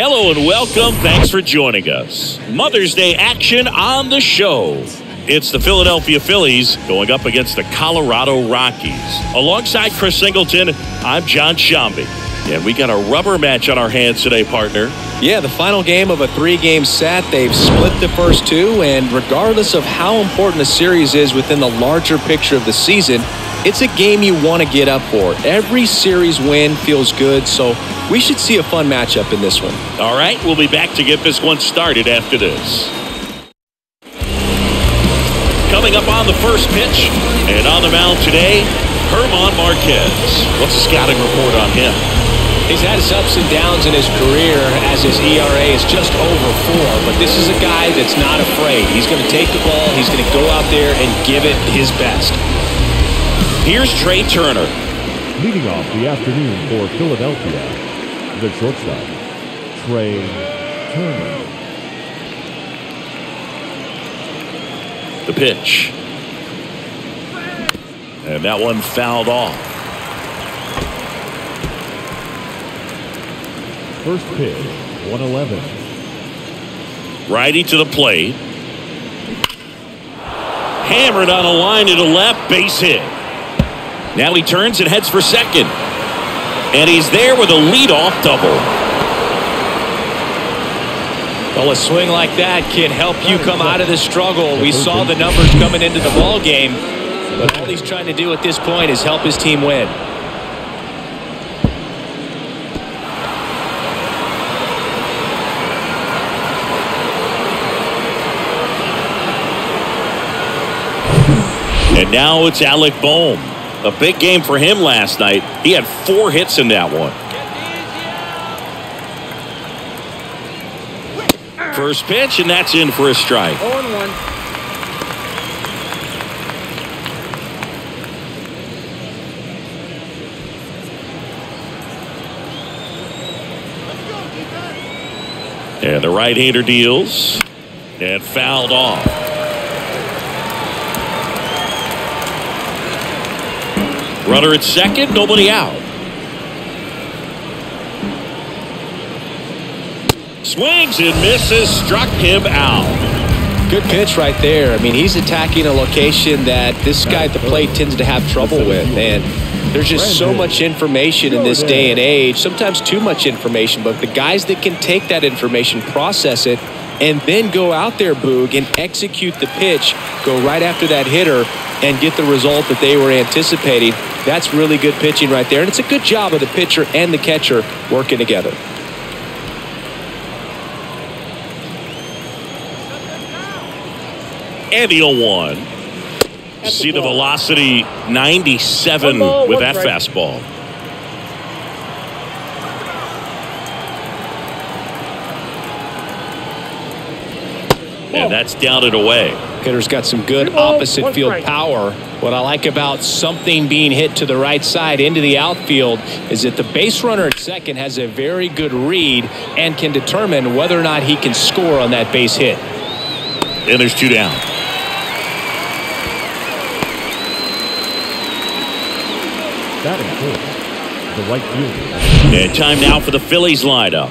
Hello and welcome. Thanks for joining us. Mother's Day action on the show. It's the Philadelphia Phillies going up against the Colorado Rockies. Alongside Chris Singleton, I'm Jon Sciambi. And we got a rubber match on our hands today, partner. Yeah, the final game of a three-game set. They've split the first two, and regardless of how important the series is within the larger picture of the season, it's a game you want to get up for. Every series win feels good, so we should see a fun matchup in this one. All right, we'll be back to get this one started after this. Coming up on the first pitch, and on the mound today, German Marquez. What's the scouting report on him? He's had his ups and downs in his career as his ERA is just over four, but this is a guy that's not afraid. He's going to take the ball, he's going to go out there and give it his best. Here's Trea Turner. Leading off the afternoon for Philadelphia, the shortstop, Trea Turner. The pitch. And that one fouled off. First pitch, 111. Righty to the plate. Hammered on a line to the left, base hit. Now he turns and heads for second. And he's there with a leadoff double. Well, a swing like that can help you come out of this struggle. We saw the numbers coming into the ball game, but all he's trying to do at this point is help his team win. And now it's Alec Bohm. A big game for him last night. He had four hits in that one. First pitch, and that's in for a strike. 0 1. And the right-hander deals. And fouled off. Runner at second, nobody out. Swings and misses, struck him out. Good pitch right there. I mean, he's attacking a location that this guy at the plate tends to have trouble with. And there's just so much information in this day and age, sometimes too much information. But the guys that can take that information, process it, and then go out there, Boog, and execute the pitch, go right after that hitter, and get the result that they were anticipating. That's really good pitching right there. And it's a good job of the pitcher and the catcher working together. And the 0 1. See the velocity 97 with that strike. fastball. And that's downed away. Hitter's got some good opposite field power. What I like about something being hit to the right side into the outfield is that the base runner at second has a very good read and can determine whether or not he can score on that base hit. And there's two down. Batting fourth, the right fielder, And time now for the Phillies lineup.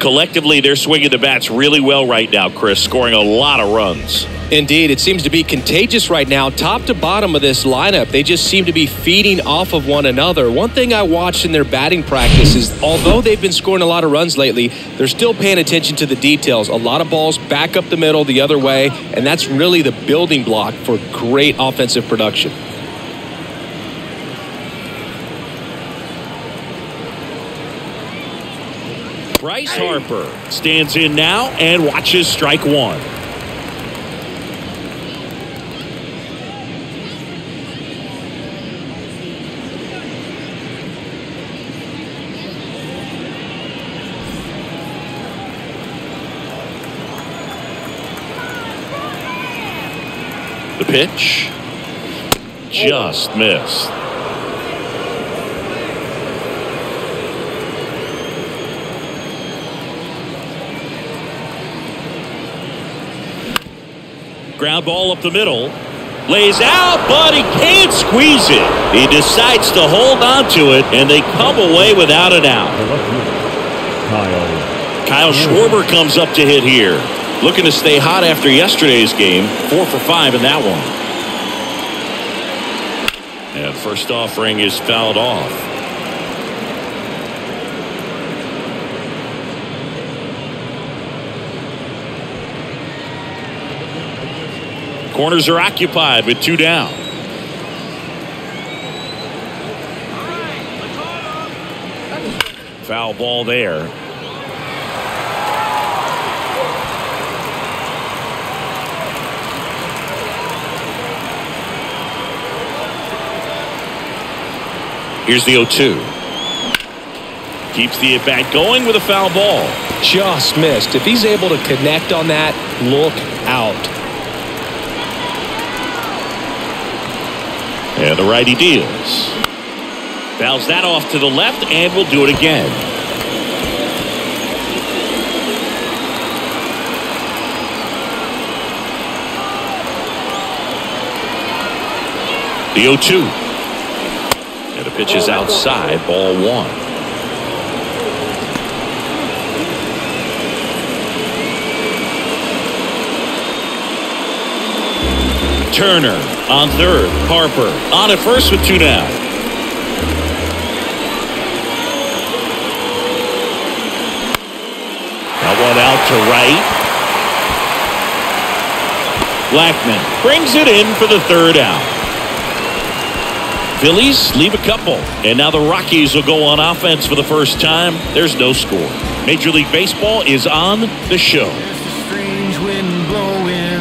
Collectively, they're swinging the bats really well right now, Chris, scoring a lot of runs. Indeed, it seems to be contagious right now, top to bottom of this lineup. They just seem to be feeding off of one another. One thing I watched in their batting practice is although they've been scoring a lot of runs lately, they're still paying attention to the details. A lot of balls back up the middle the other way, and that's really the building block for great offensive production. Bryce Harper stands in now and watches strike one. The pitch just missed. Ground ball up the middle. Lays out, but he can't squeeze it. He decides to hold on to it, and they come away without an out. the left fielder, Kyle Kyle Schwarber comes up to hit here. Looking to stay hot after yesterday's game. Four for five in that one. And first offering is fouled off. Corners are occupied with two down. Foul ball there. Here's the 0-2. Keeps the at bat going with a foul ball. Just missed. If he's able to connect on that, look out. And the righty deals. Fouls that off to the left and will do it again. The 0-2. And the pitch is oh, outside, ball one. Turner on third. Harper on at first with two down. That one out to right. Blackmon brings it in for the third out. Phillies leave a couple. And now the Rockies will go on offense for the first time. There's no score. Major League Baseball is on the show. There's a strange wind blowing.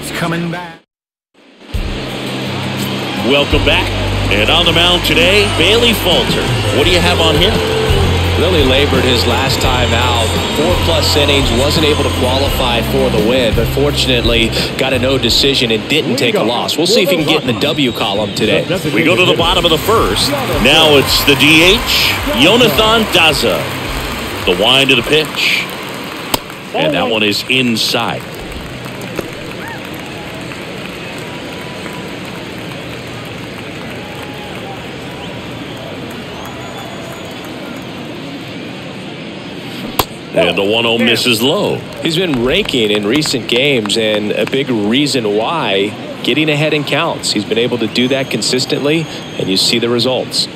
It's coming back. Welcome back. And on the mound today, Bailey Falter. What do you have on him? Really labored his last time out. Four plus innings, wasn't able to qualify for the win, but fortunately got a no decision and didn't take a loss. We'll see if he can get in the W column today. We go to the bottom of the first. Now it's the DH, Jonathan Daza. The wind of the pitch. And that one is inside. And the 1-0 misses low. He's been raking in recent games, and a big reason why getting ahead in counts. He's been able to do that consistently, and you see the results.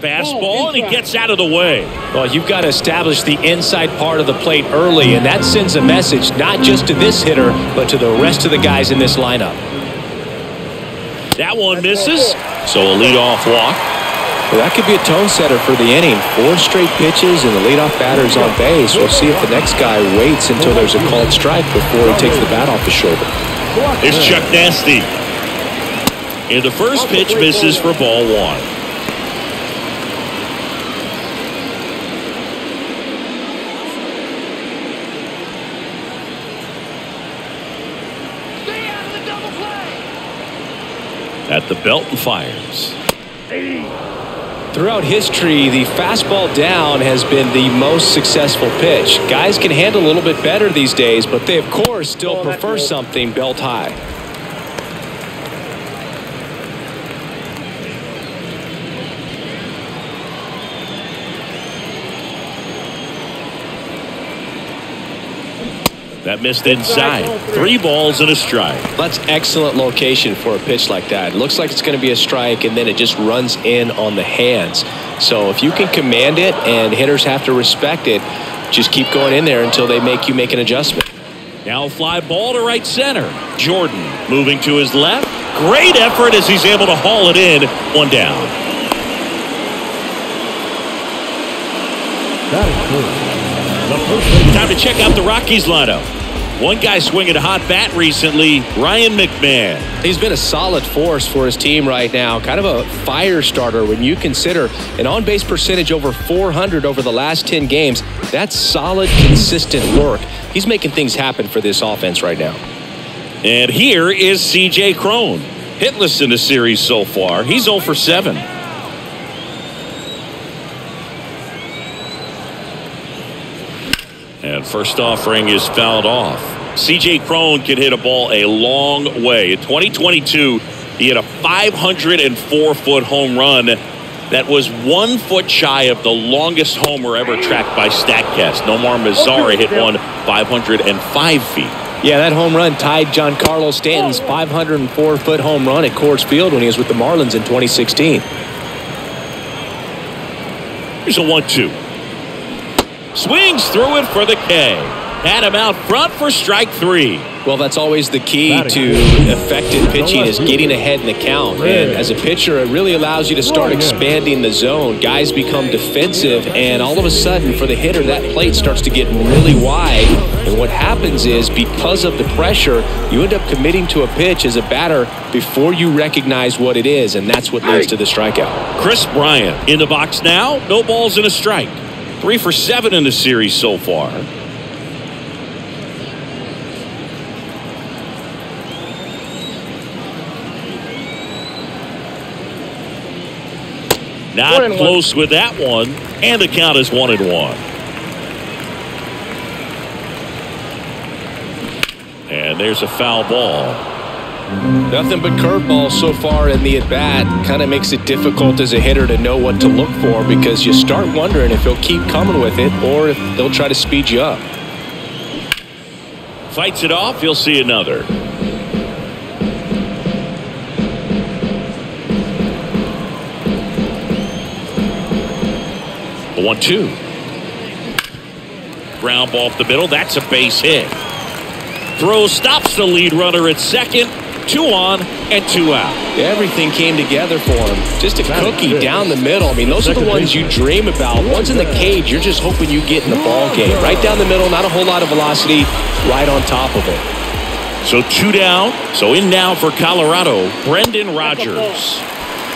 Fastball, and he gets out of the way. Well, you've got to establish the inside part of the plate early, and that sends a message not just to this hitter, but to the rest of the guys in this lineup. That one misses, so a leadoff walk. Well, that could be a tone setter for the inning. Four straight pitches and the leadoff batter's on base. We'll see if the next guy waits until there's a called strike before he takes the bat off his shoulder. Here's Chuck Nasty. And the first pitch misses for ball one. At the belt and fires. Throughout history, the fastball down has been the most successful pitch. Guys can handle a little bit better these days, but they, of course, still prefer something belt high. That missed inside. Three balls and a strike. That's excellent location for a pitch like that. It looks like it's going to be a strike, and then it just runs in on the hands. So if you can command it and hitters have to respect it, just keep going in there until they make you make an adjustment. Now fly ball to right center. Jordan moving to his left. Great effort as he's able to haul it in. One down. That is good. The first base Time to check out the Rockies lineup. One guy swinging a hot bat recently, Ryan McMahon. He's been a solid force for his team right now. Kind of a fire starter when you consider an on base percentage over 400 over the last 10 games. That's solid, consistent work. He's making things happen for this offense right now. And here is CJ Cron. Hitless in the series so far. He's 0 for 7. And first offering is fouled off. CJ Cron can hit a ball a long way. In 2022, he hit a 504 foot home run. that was one foot shy of the longest homer ever tracked by StatCast. Nomar Mazara hit one 505 feet. Yeah, that home run tied Giancarlo Stanton's 504 foot home run at Coors Field when he was with the Marlins in 2016. Here's a 1 2. Swings through it for the K. Had him out front for strike three. Well, that's always the key to effective pitching is getting ahead in the count. And as a pitcher, it really allows you to start expanding the zone. Guys become defensive, and all of a sudden, for the hitter, that plate starts to get really wide. And what happens is, because of the pressure, you end up committing to a pitch as a batter before you recognize what it is, and that's what leads to the strikeout. Kris Bryant in the box now. No balls and a strike. Three for seven in the series so far. Not close with that one, and the count is one and one. And there's a foul ball. Nothing but curveballs so far in the at bat. Kind of makes it difficult as a hitter to know what to look for because you start wondering if he'll keep coming with it or if they'll try to speed you up. Fights it off. You'll see another. One two. Ground ball off the middle. That's a base hit. Throw stops the lead runner at second. Two on and two out. Everything came together for him. Just a cookie down the middle. I mean, those are the ones you dream about. Ones in the cage, you're just hoping you get in the ball game. Right down the middle, not a whole lot of velocity, right on top of it. So two down. So in now for Colorado, Brendan Rodgers.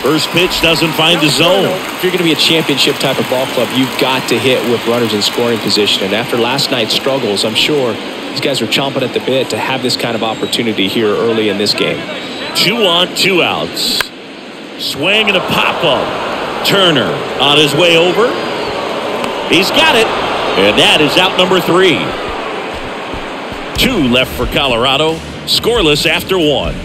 First pitch doesn't find the zone. If you're going to be a championship type of ball club, you've got to hit with runners in scoring position. And after last night's struggles, I'm sure these guys are chomping at the bit to have this kind of opportunity here early in this game. Two on, two outs. Swing and a pop up. Turner on his way over. He's got it. And that is out number three. Two left for Colorado. Scoreless after one.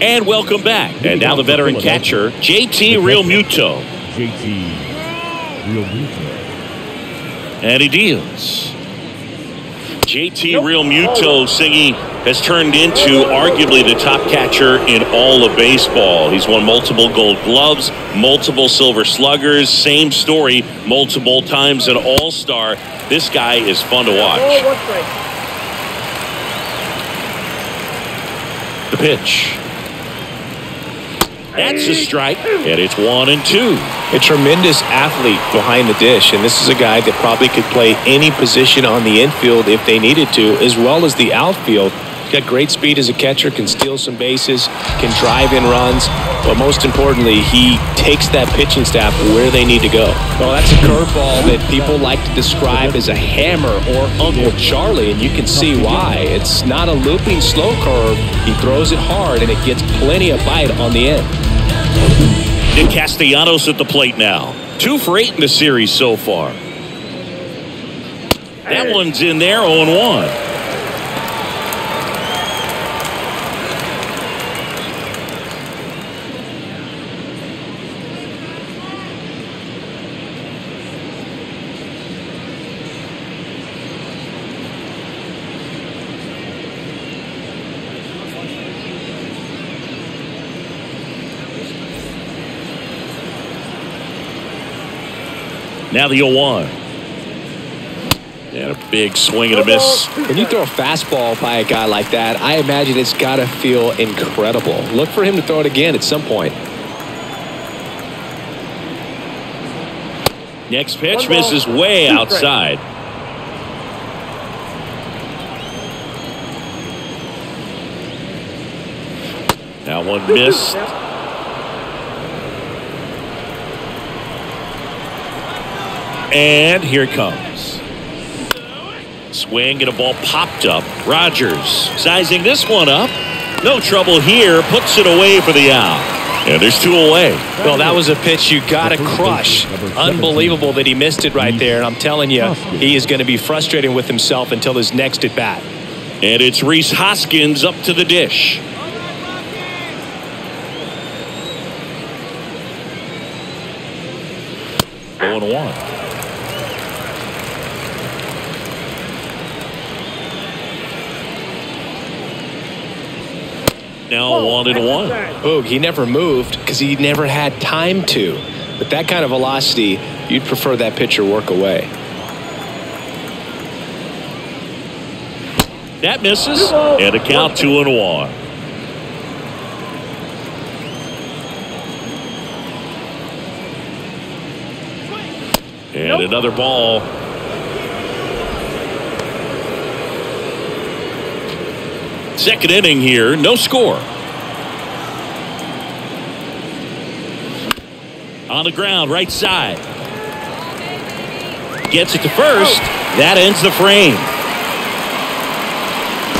And welcome back. And now the veteran catcher, JT Realmuto. JT Realmuto. And he deals. JT Realmuto Singy has turned into arguably the top catcher in all of baseball. He's won multiple gold gloves, multiple silver sluggers, same story, multiple times an all-star. This guy is fun to watch. Oh, the pitch. That's a strike, and it's one and two. A tremendous athlete behind the dish, and this is a guy that probably could play any position on the infield if they needed to, as well as the outfield. He's got great speed as a catcher, can steal some bases, can drive in runs, but most importantly, he takes that pitching staff where they need to go. Well, that's a curveball that people like to describe as a hammer or Uncle Charlie, and you can see why. It's not a looping slow curve. He throws it hard, and it gets plenty of bite on the end. Nick Castellanos at the plate now. Two for eight in the series so far. That one's in there, 0-1. Now the 0-1. And a big swing and a miss. When you throw a fastball by a guy like that, I imagine it's got to feel incredible. Look for him to throw it again at some point. Next pitch misses way outside. That one missed. And here it comes. Swing and a ball popped up. Rodgers sizing this one up. No trouble here. Puts it away for the out. And there's two away. Well, that was a pitch you got to crush. Unbelievable that he missed it right there. And I'm telling you, he is going to be frustrated with himself until his next at bat. And it's Rhys Hoskins up to the dish. Going one. Now one and one. Boog, he never moved because he never had time to. With that kind of velocity, you'd prefer that pitcher work away. That misses. And a count two and one. And another ball. Second inning here, no score. On the ground, right side. Gets it to first. That ends the frame.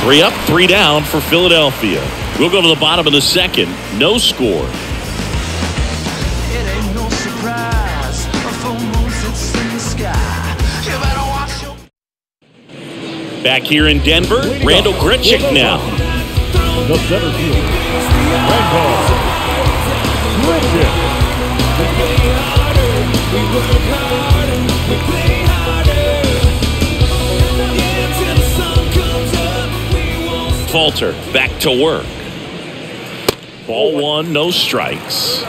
Three up, three down for Philadelphia. We'll go to the bottom of the second. No score. Back here in Denver, Randal Grichuk now. The center field. Randal. Falter back to work. Ball one, no strikes.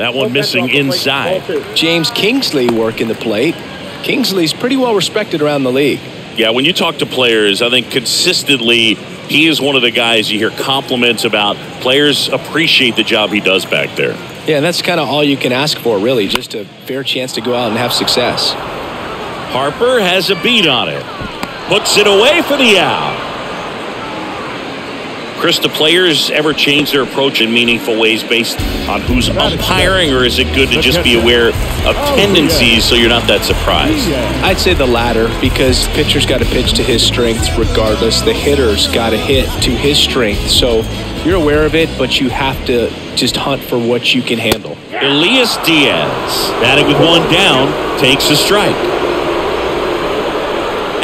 That one missing inside. James Kingsley working the plate. Kingsley's pretty well respected around the league. Yeah, when you talk to players, I think consistently he is one of the guys you hear compliments about. Players appreciate the job he does back there. Yeah, and that's kind of all you can ask for, really, just a fair chance to go out and have success. Harper has a beat on it. Puts it away for the out. Chris, do players ever change their approach in meaningful ways based on who's umpiring, or is it good to just be aware of tendencies so you're not that surprised? I'd say the latter because the pitcher's got to pitch to his strengths regardless. The hitter's got to hit to his strength. So you're aware of it, but you have to just hunt for what you can handle. Elias Diaz, batting with one down, takes a strike.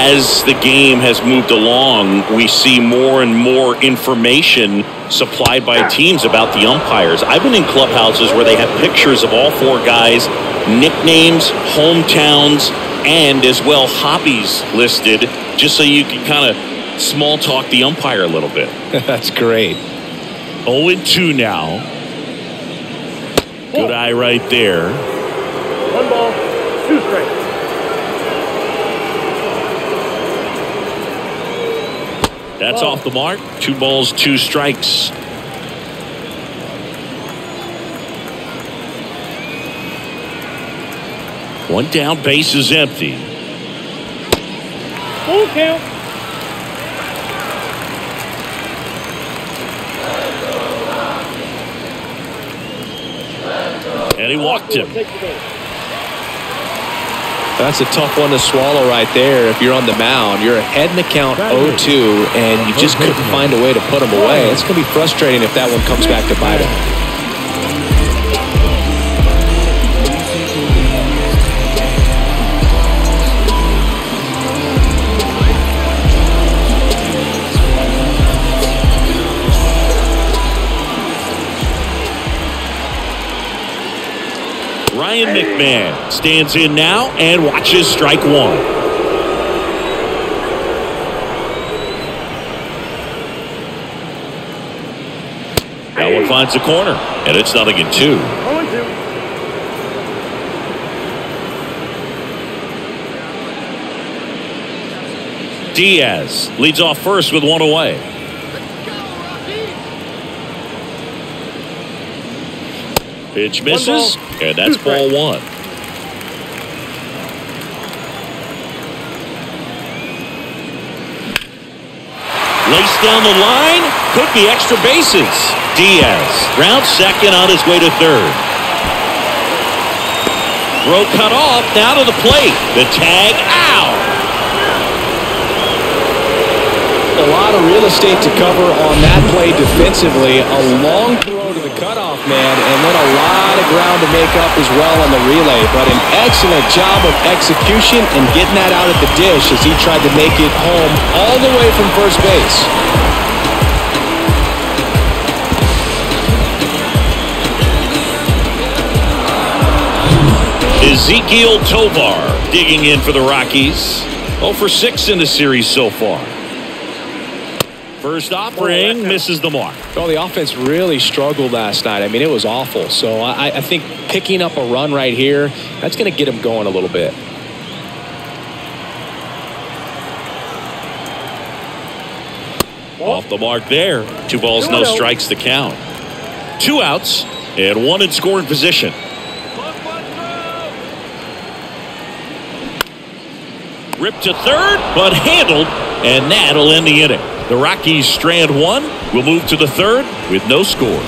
As the game has moved along, we see more and more information supplied by teams about the umpires. I've been in clubhouses where they have pictures of all four guys, nicknames, hometowns, and as well hobbies listed, just so you can kind of small talk the umpire a little bit. that's great. 0 2 now. Good eye right there. One ball, two strikes. That's off the mark. Two balls, two strikes. One down, base is empty. Full count. And he walked him. Take the base. That's a tough one to swallow right there. If you're on the mound, you're ahead in the count 0-2, and you just couldn't find a way to put them away. It's going to be frustrating if that one comes back to bite him. Ryan McMahon stands in now and watches strike one. That one finds the corner, and it's nothing in two. 0 and 2. Diaz leads off first with one away. Pitch misses, and that's ball one. Laced down the line, could be extra bases. Diaz rounds second on his way to third. Throw cut off, now to the plate. The tag out. A lot of real estate to cover on that play defensively. A long throw to the cutoff man, and then a lot of ground to make up as well on the relay. But an excellent job of execution and getting that out at the dish as he tried to make it home all the way from first base. Ezequiel Tovar digging in for the Rockies. 0 for 6 in the series so far. First offering misses the mark. Well, the offense really struggled last night. I mean, it was awful. So I, I think picking up a run right here, that's going to get him going a little bit. Off the mark there. Two balls, no oh. strikes to count. Two outs and one in scoring position. Ripped to third, but handled, and that'll end the inning. The Rockies strand one. We'll move to the third with no score.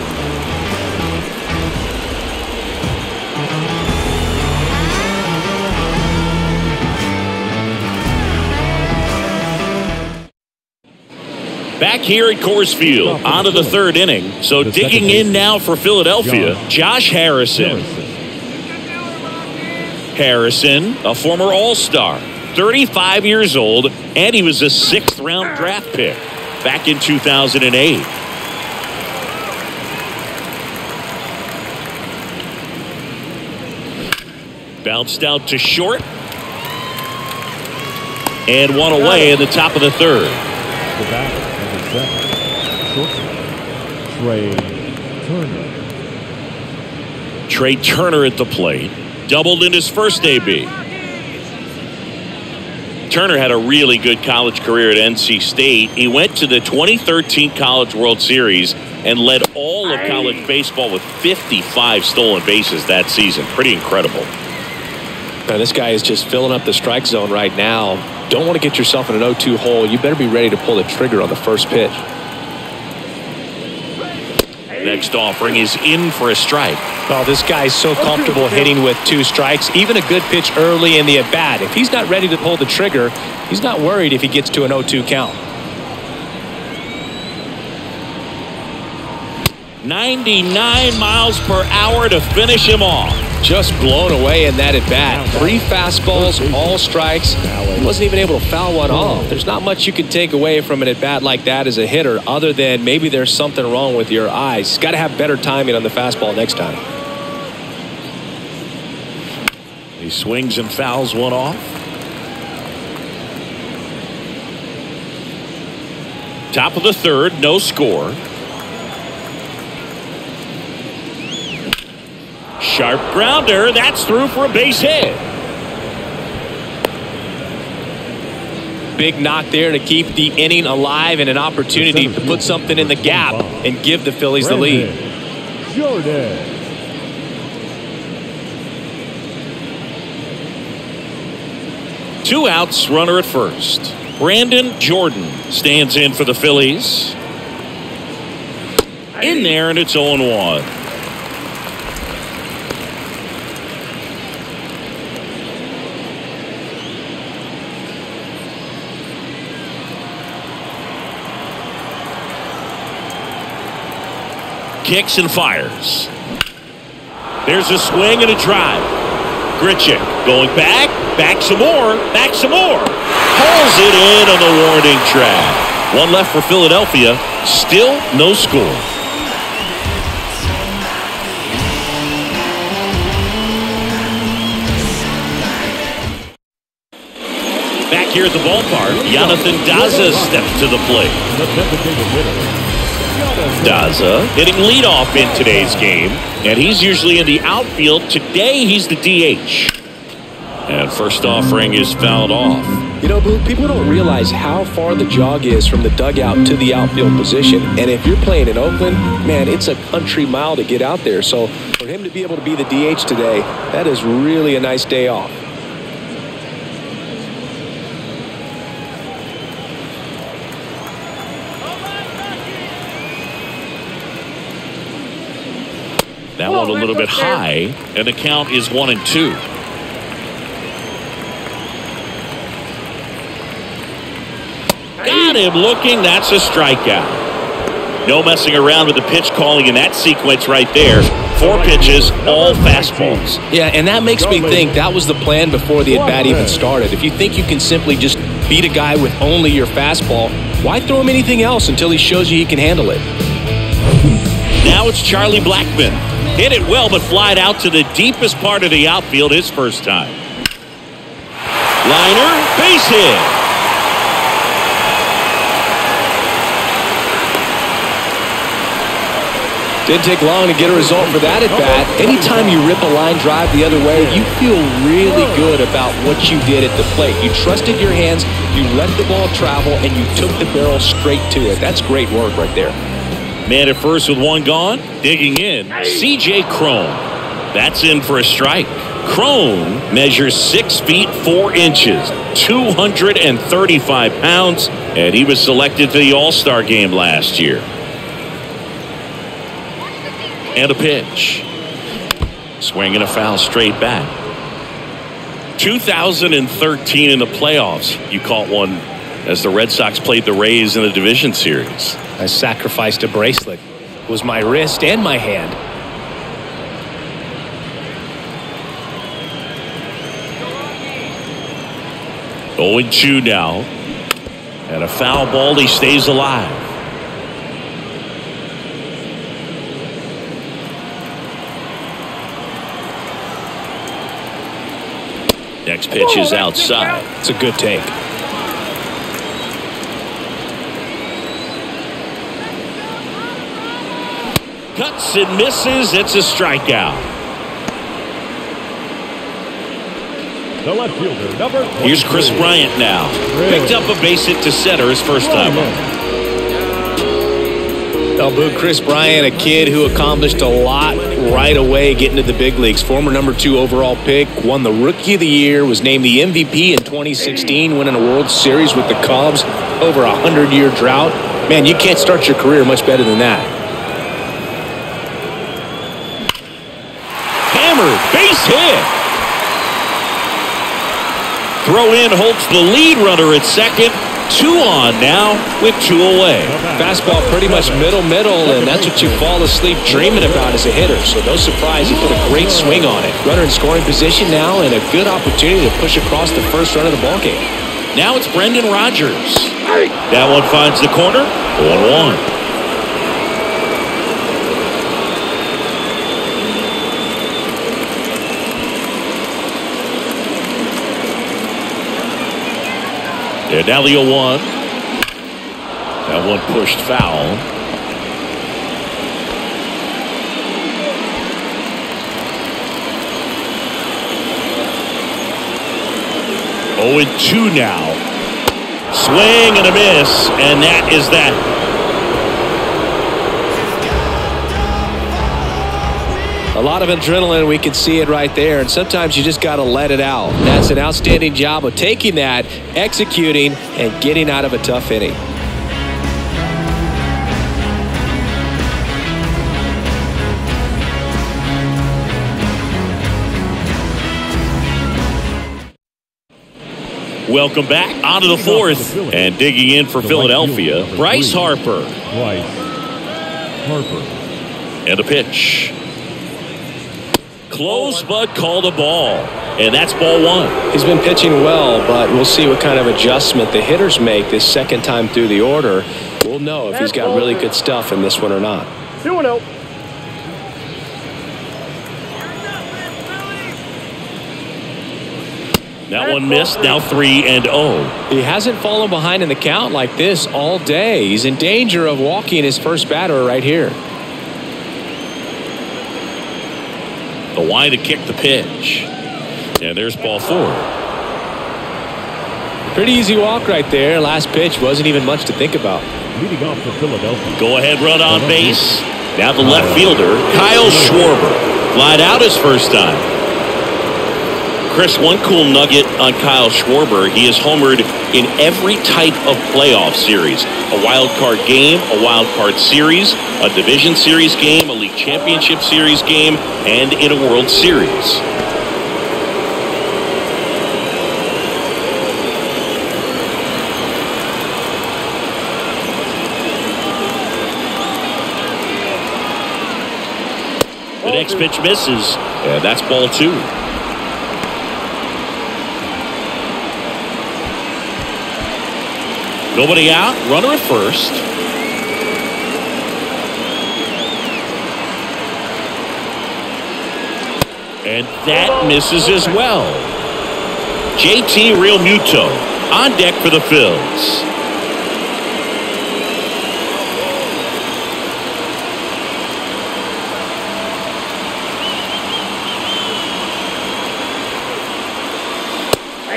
Back here at Coors Field, on to the third inning. So digging in now for Philadelphia, Josh Harrison. Harrison, a former All-Star, 35 years old, and he was a sixth round draft pick back in 2008. Bounced out to short. And one away in the top of the third. The batter, number seven, shortstop, Trea Turner. Trea Turner at the plate. Doubled in his first AB. Turner had a really good college career at NC State. He went to the 2013 College World Series and led all of college baseball with 55 stolen bases that season. Pretty incredible. Now, this guy is just filling up the strike zone right now. Don't want to get yourself in an 0-2 hole. You better be ready to pull the trigger on the first pitch. Next offering is in for a strike. Well, this guy's so comfortable hitting with two strikes. Even a good pitch early in the at-bat. If he's not ready to pull the trigger, he's not worried if he gets to an 0-2 count. 99 miles per hour to finish him off. Just blown away in that at bat. Three fastballs, all strikes. He wasn't even able to foul one off. There's not much you can take away from an at bat like that as a hitter, other than maybe there's something wrong with your eyes. Got to have better timing on the fastball next time. He swings and fouls one off. Top of the third, no score. Sharp grounder. That's through for a base hit. Big knock there to keep the inning alive and an opportunity to put something in the gap and give the Phillies the lead. Jordan. Two outs, runner at first. Brandon Jordan stands in for the Phillies. In there, and it's 0 1. Kicks and fires. There's a swing and a drive. Grichuk going back, back some more, back some more. Pulls it in on the warning track. One left for Philadelphia. Still no score. Back here at the ballpark, Jonathan Daza steps to the plate. Daza hitting leadoff in today's game, and he's usually in the outfield. Today, he's the DH. And first offering is fouled off. You know, people don't realize how far the jog is from the dugout to the outfield position. And if you're playing in Oakland, man, it's a country mile to get out there. So for him to be able to be the DH today, that is really a nice day off. That one a little bit high, and the count is one and two. Got Got him looking. That's a strikeout. No messing around with the pitch calling in that sequence right there. Four pitches, all fastballs. Yeah, and that makes me think that was the plan before the at bat even started. If you think you can simply just beat a guy with only your fastball, why throw him anything else until he shows you he can handle it? Now it's Charlie Blackmon. Hit it well, but flied out to the deepest part of the outfield his first time. Liner, base hit. Didn't take long to get a result for that at bat. Anytime you rip a line drive the other way, you feel really good about what you did at the plate. You trusted your hands, you let the ball travel, and you took the barrel straight to it. That's great work right there. Man at first with one gone. Digging in, CJ Cron. That's in for a strike. Cron measures six feet four inches, 235 pounds, and he was selected for the All Star game last year. And a pitch. Swinging a foul straight back. 2013 in the playoffs, you caught one as the Red Sox played the Rays in the division series. I sacrificed a bracelet. It was my wrist and my hand. Oh, and 2 now. And a foul ball, he stays alive. Next pitch is outside. It's a good take. Cuts and misses. It's a strikeout. The left fielder, number Here's Kris 23. Bryant now. Picked up a base hit to center his first time up. I'll boot Kris Bryant, a kid who accomplished a lot right away getting to the big leagues. Former number two overall pick, won the Rookie of the Year, was named the MVP in 2016, winning a World Series with the Cubs over a 100 year drought. Man, you can't start your career much better than that. Hammered, base hit. Throw in holds the lead runner at second. Two on now with two away. Fastball pretty much middle middle, and that's what you fall asleep dreaming about as a hitter. So no surprise, he put a great swing on it. Runner in scoring position now, and a good opportunity to push across the first run of the ballgame. Now it's Brendan Rodgers. That one finds the corner. 1 1. 0 1. That one pushed foul. Oh and 2 now. Swing and a miss, and that is that. A lot of adrenaline, we can see it right there, and sometimes you just got to let it out. That's an outstanding job of taking that, executing, and getting out of a tough inning. Welcome back onto the fourth, and digging in for Philadelphia, Bryce. Harper. Bryce Harper. And a pitch. Close, but called a ball. And that's ball one. He's been pitching well, but we'll see what kind of adjustment the hitters make this second time through the order. We'll know if he's got really good stuff in this one or not. 2 0. That one missed. Now three and oh. He hasn't fallen behind in the count like this all day. He's in danger of walking his first batter right here. The wide to kick the pitch. And there's ball four. Pretty easy walk right there. Last pitch wasn't even much to think about. Leading off for Philadelphia. Go ahead run on base. Now the left oh. fielder, Kyle Schwarber. Flied out his first time. Chris, one cool nugget on Kyle Schwarber. He has homered in every type of playoff series a wild card game, a wild card series, a division series game, a league championship series game, and in a World Series. The next pitch misses, and that's ball two. Nobody out, runner at first. And that misses as well. JT Realmuto on deck for the Phils.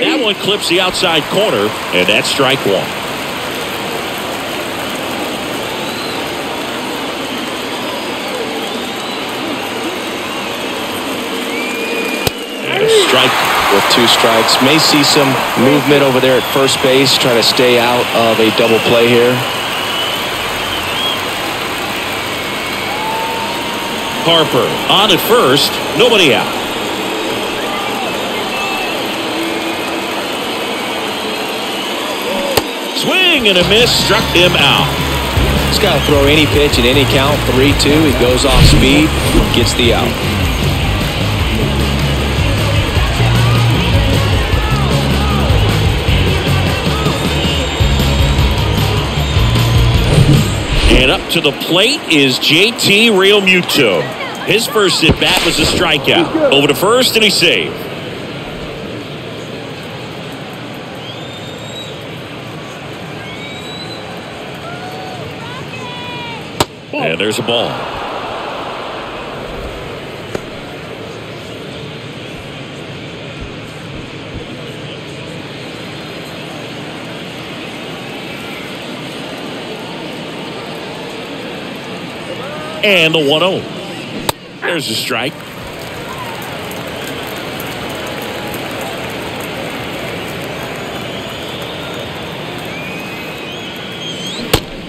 That one clips the outside corner, and that's strike one. And a strike with two strikes. May see some movement over there at first base, trying to stay out of a double play here. Harper on at first, nobody out. Swing and a miss, struck him out. He's got to throw any pitch in any count, 3-2. He goes off speed, gets the out. Up to the plate is JT Realmuto. His first at bat was a strikeout. Over to first, and he saved. And there's a ball. And the 1 0. There's a strike.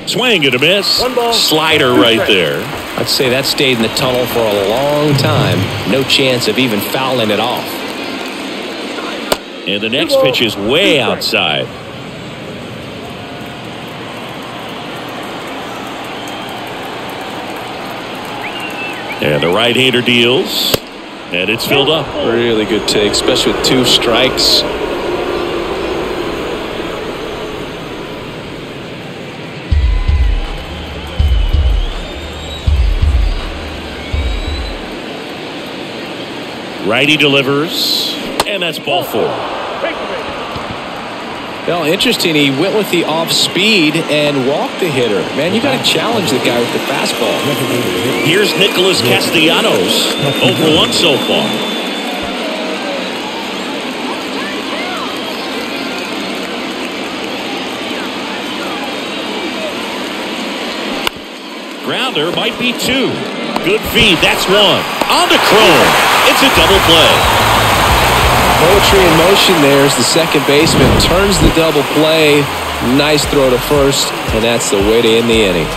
Swing and a miss. One ball, Slider right there. I'd say that stayed in the tunnel for a long time. No chance of even fouling it off. And the next pitch is way outside. And the right-hander deals. And it's filled up. Really good take, especially with two strikes. Righty delivers. And that's ball four. The. Well, interesting. He went with the off speed and walked the hitter. Man, you got to challenge the guy with the fastball. Here's Nicholas Castellanos. Over one so far. Grounder might be two. Good feed. That's one. On to Cron. It's a double play. Poetry in motion there as the second baseman turns the double play. Nice throw to first, and that's the way to end the inning.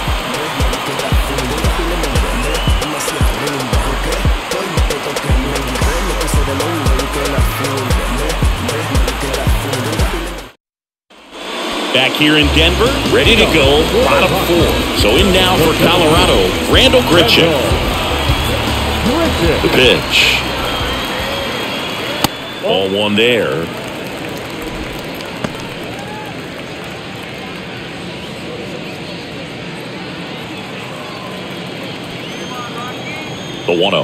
Back here in Denver, ready to go, bottom four. So in now for Colorado, Randal Grichuk. The pitch. All one there. The 1 0.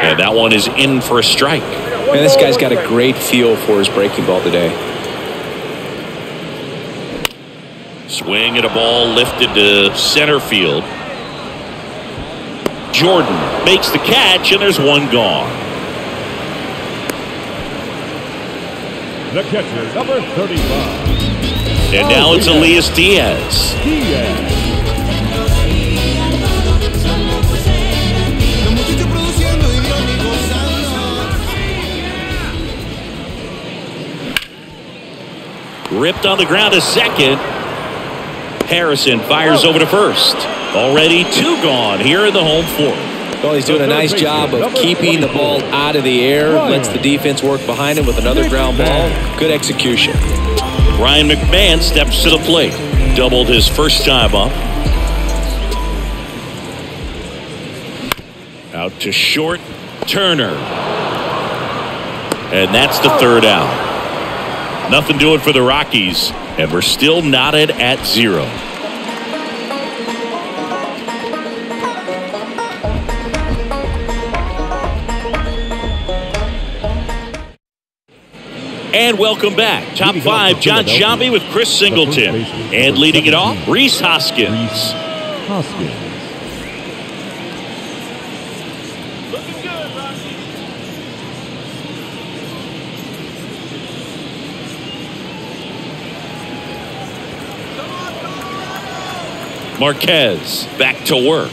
And that one is in for a strike. Man, this guy's got a great feel for his breaking ball today. Swing at a ball lifted to center field. Jordan makes the catch, and there's one gone. The catcher, number 35. And now oh, it's Elias Diaz. Diaz. Los muchachos produciendo y Dios y gozando. Ripped on the ground to second. Harrison fires oh. over to first. Already two gone here in the home fourth. Well, he's doing a nice job of keeping the ball out of the air, lets the defense work behind him with another ground ball. Good execution. Ryan McMahon steps to the plate. Doubled his first time up. Out to short, Turner. And that's the third out. Nothing doing for the Rockies, and we're still knotted at zero. And welcome back. Top five, John Philadelphia, with Chris Singleton. And leading it off, Rhys Hoskins. Rhys Hoskins. Marquez back to work.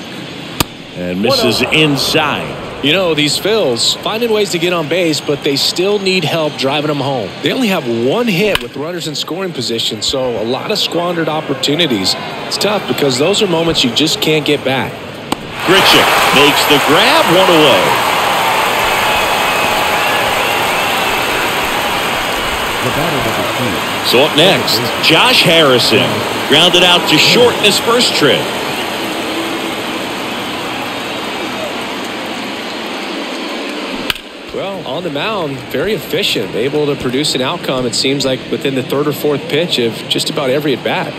And misses inside. You know, these Phils finding ways to get on base, but they still need help driving them home. They only have one hit with runners in scoring position, so a lot of squandered opportunities. It's tough because those are moments you just can't get back. Grichuk makes the grab one away. The batter number. So up next, Josh Harrison grounded out to short in his first trip. Well, on the mound, very efficient, able to produce an outcome, it seems like within the third or fourth pitch of just about every at bat.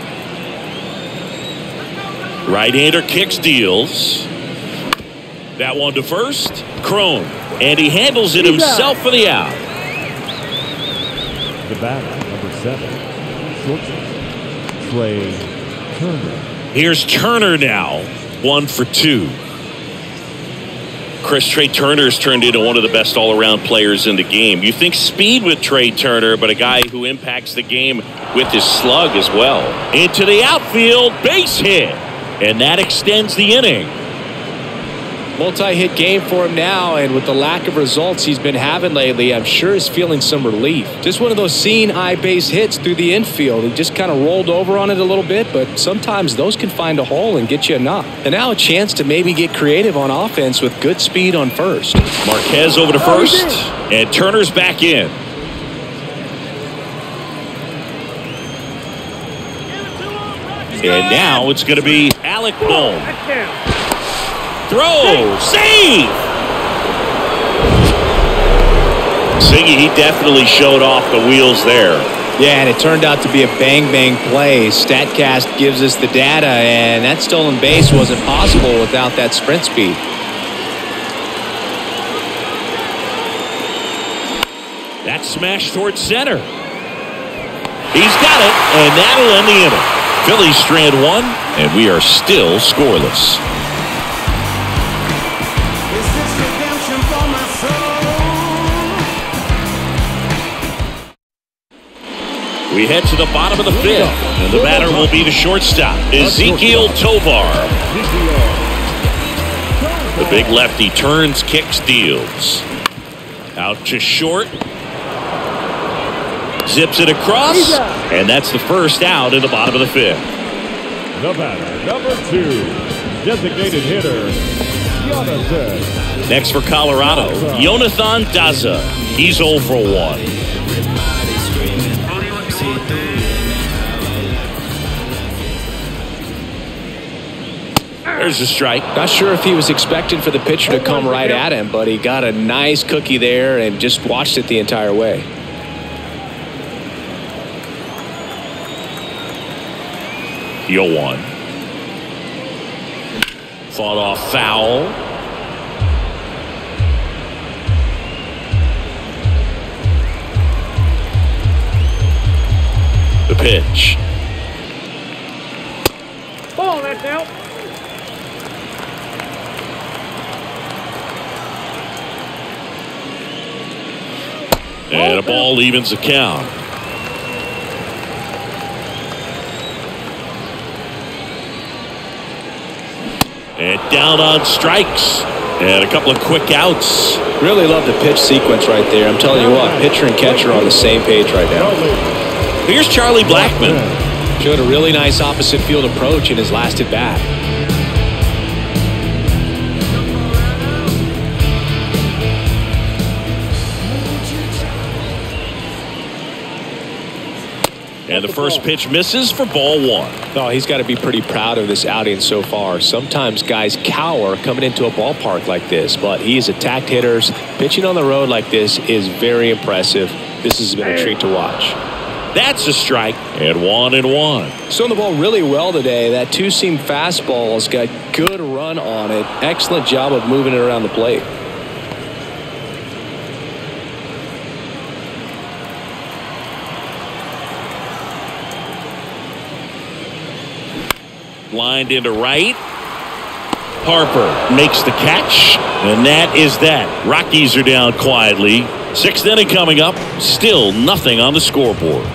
Right-hander kicks deals. That one to first. Cron. And he handles it himself for the out. The batter number seven. Shortstop. Trea Turner. Here's Turner now. One for two. Chris Trea Turner's turned into one of the best all-around players in the game. You think speed with Trea Turner, but a guy who impacts the game with his slug as well. Into the outfield, base hit. And that extends the inning. Multi-hit game for him now, and with the lack of results he's been having lately, I'm sure he's feeling some relief. Just one of those seeing high base hits through the infield. He just kind of rolled over on it a little bit, but sometimes those can find a hole and get you a knock. And now a chance to maybe get creative on offense with good speed on first. Marquez over to first, and Turner's back in. And now it's going to be Alec Bohm. Throw, save. Siggy, he definitely showed off the wheels there. Yeah, and it turned out to be a bang bang play. StatCast gives us the data, and that stolen base wasn't possible without that sprint speed. That smash towards center. He's got it, and that'll end the inning. Phillies strand one, and we are still scoreless. We head to the bottom of the fifth, and the batter will be the shortstop, Ezequiel Tovar. The big lefty turns, kicks, deals. Out to short. Zips it across, and that's the first out in the bottom of the fifth. The batter number two. Designated hitter. Jonathan. Next for Colorado, Jonathan Daza. He's 0 for 1. There's a strike. Not sure if he was expecting for the pitcher to come right at him, but he got a nice cookie there and just watched it the entire way. Yo one. Fought off foul. The pitch. Ball, that's out. And a ball evens the count. And down on strikes. And a couple of quick outs. Really love the pitch sequence right there. I'm telling you what, pitcher and catcher are on the same page right now. Here's Charlie Blackmon. Showed a really nice opposite field approach in his last at bat. And the first pitch misses for ball one. Oh, he's got to be pretty proud of this outing so far. Sometimes guys cower coming into a ballpark like this, but he's attacked hitters. Pitching on the road like this is very impressive. This has been a treat to watch. That's a strike and one and one. Throwing the ball really well today. That two-seam fastball's got good run on it. Excellent job of moving it around the plate. Lined into right. Harper makes the catch, and that is that. Rockies are down quietly. Sixth inning coming up. Still nothing on the scoreboard.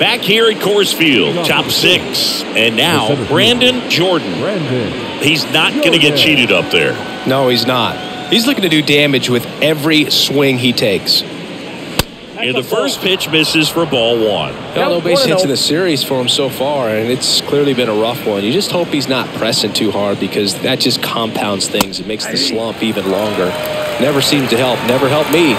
Back here at Coors Field, top six. And now, Brandon Jordan. He's not going to get cheated up there. No, he's not. He's looking to do damage with every swing he takes. And the first pitch misses for ball one. Got no base hits in the series for him so far, and it's clearly been a rough one. You just hope he's not pressing too hard because that just compounds things. It makes the slump even longer. Never seems to help. Never helped me.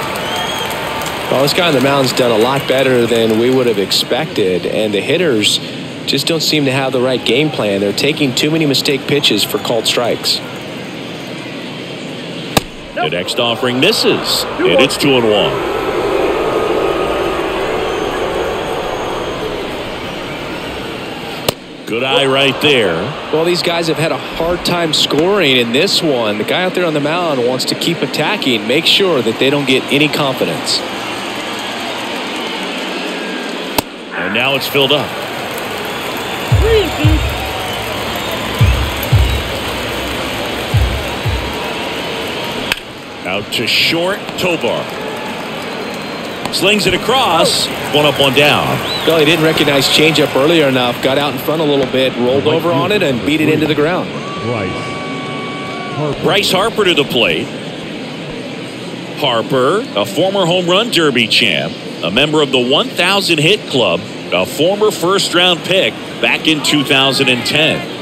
Well, this guy on the mound's done a lot better than we would have expected, and the hitters just don't seem to have the right game plan. They're taking too many mistake pitches for called strikes. The next offering misses, and it's two and one. Good eye right there. Well, these guys have had a hard time scoring in this one. The guy out there on the mound wants to keep attacking, make sure that they don't get any confidence. And now it's filled up. Out to short, Tovar. Slings it across. One up, one down. Well, he didn't recognize changeup earlier enough. Got out in front a little bit, rolled over on it, and beat it into the ground. Bryce. Harper. Bryce Harper to the plate. Harper, a former home run derby champ, a member of the 1,000 hit club, a former first round pick back in 2010.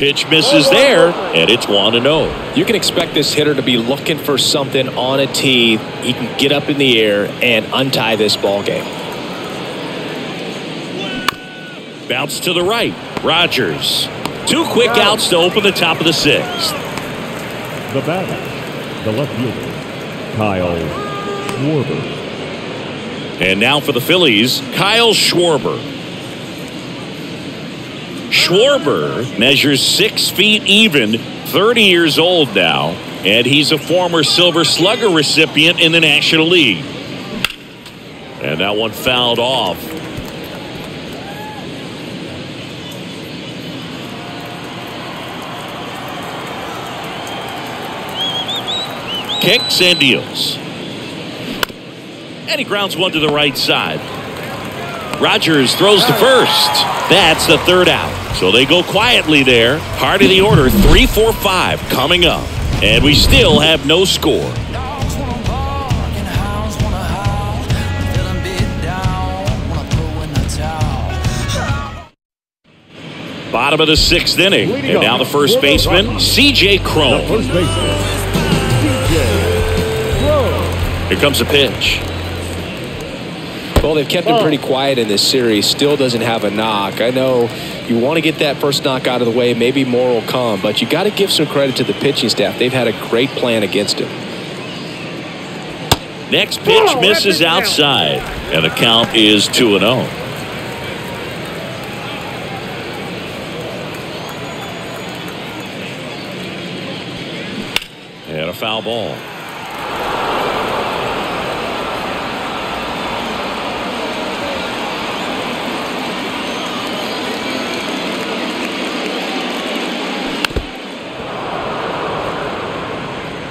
Pitch misses there, and it's 1 0. You can expect this hitter to be looking for something on a tee. He can get up in the air and untie this ball game. Bounce to the right. Rodgers. Two quick outs to open the top of the sixth. The batter. The left fielder. Kyle Schwarber. And now for the Phillies, Kyle Schwarber. Schwarber measures six feet even, 30 years old now, and he's a former Silver Slugger recipient in the National League. And that one fouled off. Kicks and deals. And he grounds one to the right side. Rodgers throws to first. That's the third out. So they go quietly there. Part of the order, three, four, five coming up. And we still have no score. The. Bottom of the sixth inning. And now the first baseman, C.J. The Cron. Here comes a pitch. Well, they've kept him pretty quiet in this series. Still doesn't have a knock. I know you want to get that first knock out of the way. Maybe more will come, but you got to give some credit to the pitching staff. They've had a great plan against him. Next pitch misses outside. And the count is 2 and oh. 0. And a foul ball.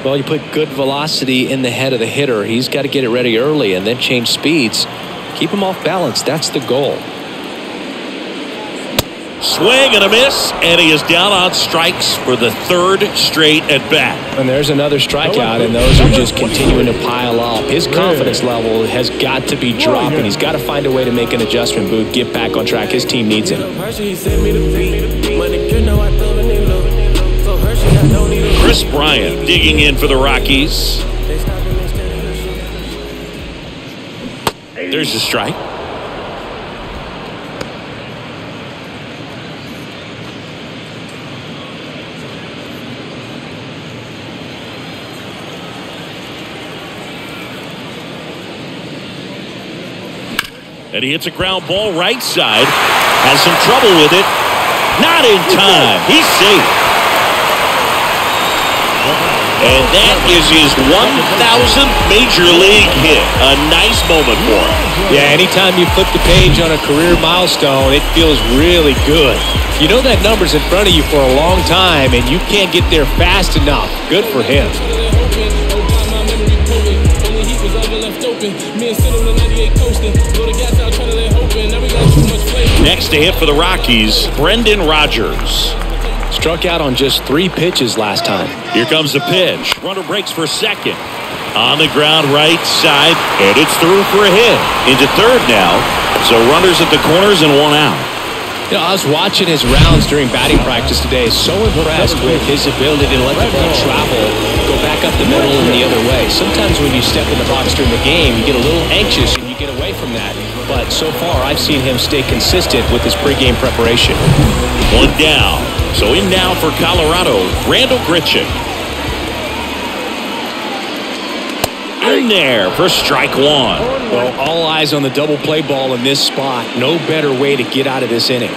Well, you put good velocity in the head of the hitter. He's got to get it ready early and then change speeds. Keep him off balance. That's the goal. Swing and a miss, and he is down on strikes for the third straight at bat. And there's another strikeout, and those are just continuing to pile up. His confidence level has got to be dropping. He's got to find a way to make an adjustment, Booth, get back on track. His team needs him. Kris Bryant digging in for the Rockies. There's a strike. And he hits a ground ball right side. Has some trouble with it. Not in time. He's safe. And that is his 1000th major league hit. A nice moment for him. Yeah, anytime you flip the page on a career milestone, it feels really good. You know that number's in front of you for a long time, and you can't get there fast enough. Good for him. Next to hit for the Rockies, Brendan Rodgers. Struck out on just three pitches last time. Here comes the pitch. Runner breaks for second. On the ground right side, and it's through for a hit. Into third now. So runners at the corners and one out. You know, I was watching his rounds during batting practice today. So impressed with his ability to let the ball travel, go back up the middle and the other way. Sometimes when you step in the box during the game, you get a little anxious and you get away from that. But so far, I've seen him stay consistent with his pregame preparation. One down. So in now for Colorado, Randal Grichuk. In there for strike one. Well, all eyes on the double play ball in this spot. No better way to get out of this inning.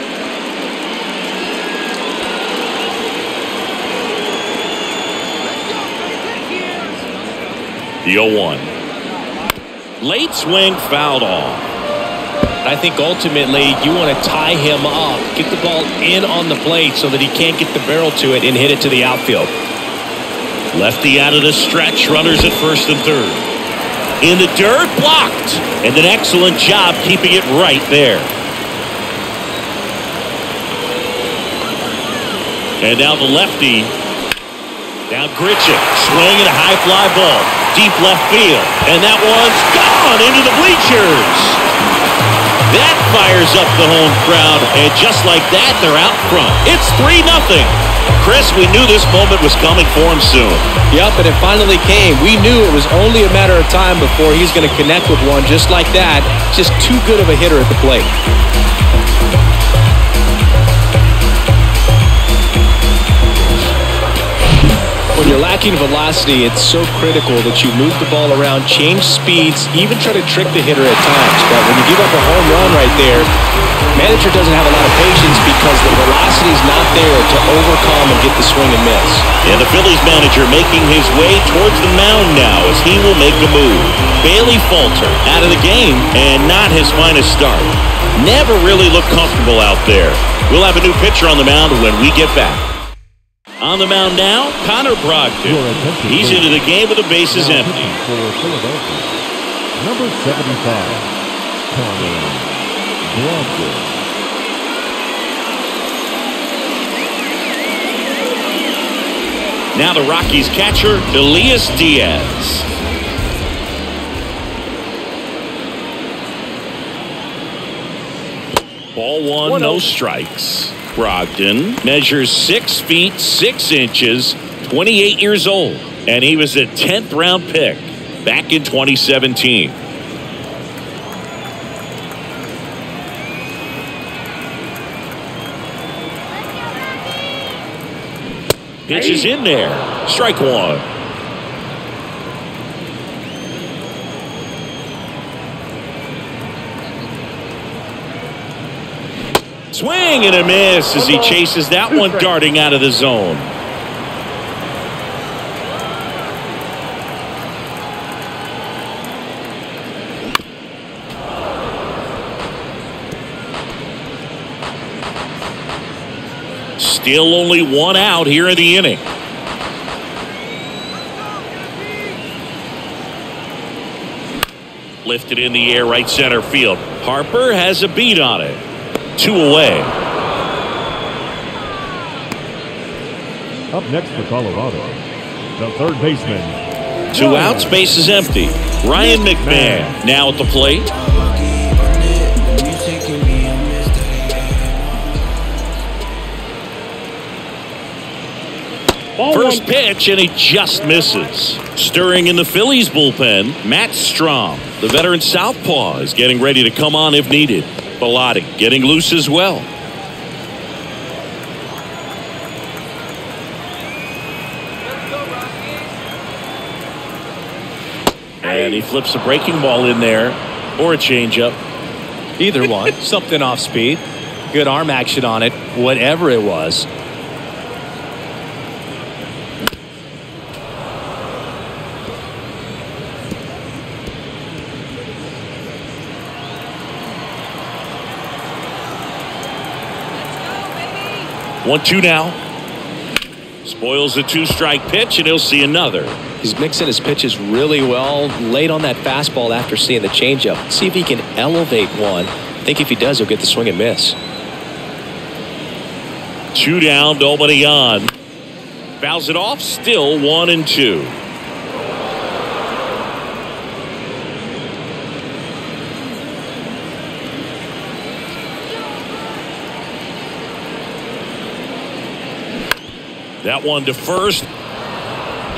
The 0-1. Late swing fouled off. I think ultimately you want to tie him up, get the ball in on the plate so that he can't get the barrel to it and hit it to the outfield. Lefty out of the stretch, runners at first and third. In the dirt, blocked. And an excellent job keeping it right there. And now the lefty. Now Grichuk swinging a high fly ball. Deep left field. And that one's gone into the bleachers. That fires up the home crowd. And just like that, they're out front. It's 3 nothing. Chris, we knew this moment was coming for him soon. Yep, and it finally came. We knew it was only a matter of time before he's going to connect with one just like that. Just too good of a hitter at the plate. When you're lacking velocity, it's so critical that you move the ball around, change speeds, even try to trick the hitter at times. But when you give up a home run right there, manager doesn't have a lot of patience because the velocity is not there to overcome and get the swing and miss. And the Phillies manager making his way towards the mound now as he will make a move. Bailey Falter out of the game and not his finest start. Never really looked comfortable out there. We'll have a new pitcher on the mound when we get back. On the mound now, Connor Brogdon. He's into the game with the bases empty. for Philadelphia. Number 75, Connor Now the Rockies catcher, Elias Diaz. Ball one, no strikes. Brogdon measures six feet, six inches, 28 years old, and he was a 10th round pick back in 2017. Pitch is in there. Strike one. Swing and a miss as he chases that one darting out of the zone. Still only one out here in the inning. Lifted in the air right center field. Harper has a beat on it. Two away. Up next for Colorado, the third baseman. Two outs, base is empty. Ryan McMahon now at the plate. First pitch, and he just misses. Stirring in the Phillies bullpen, Matt Strahm. The veteran southpaw is getting ready to come on if needed. Bellatti getting loose as well. And he flips a breaking ball in there, or a changeup. Either one. Something off speed. Good arm action on it. Whatever it was. One two now. Spoils the two strike pitch, and he'll see another. He's mixing his pitches really well. Late on that fastball after seeing the changeup. See if he can elevate one. I think if he does, he'll get the swing and miss. Two down, nobody on. Fouls it off, still one and two. That one to first.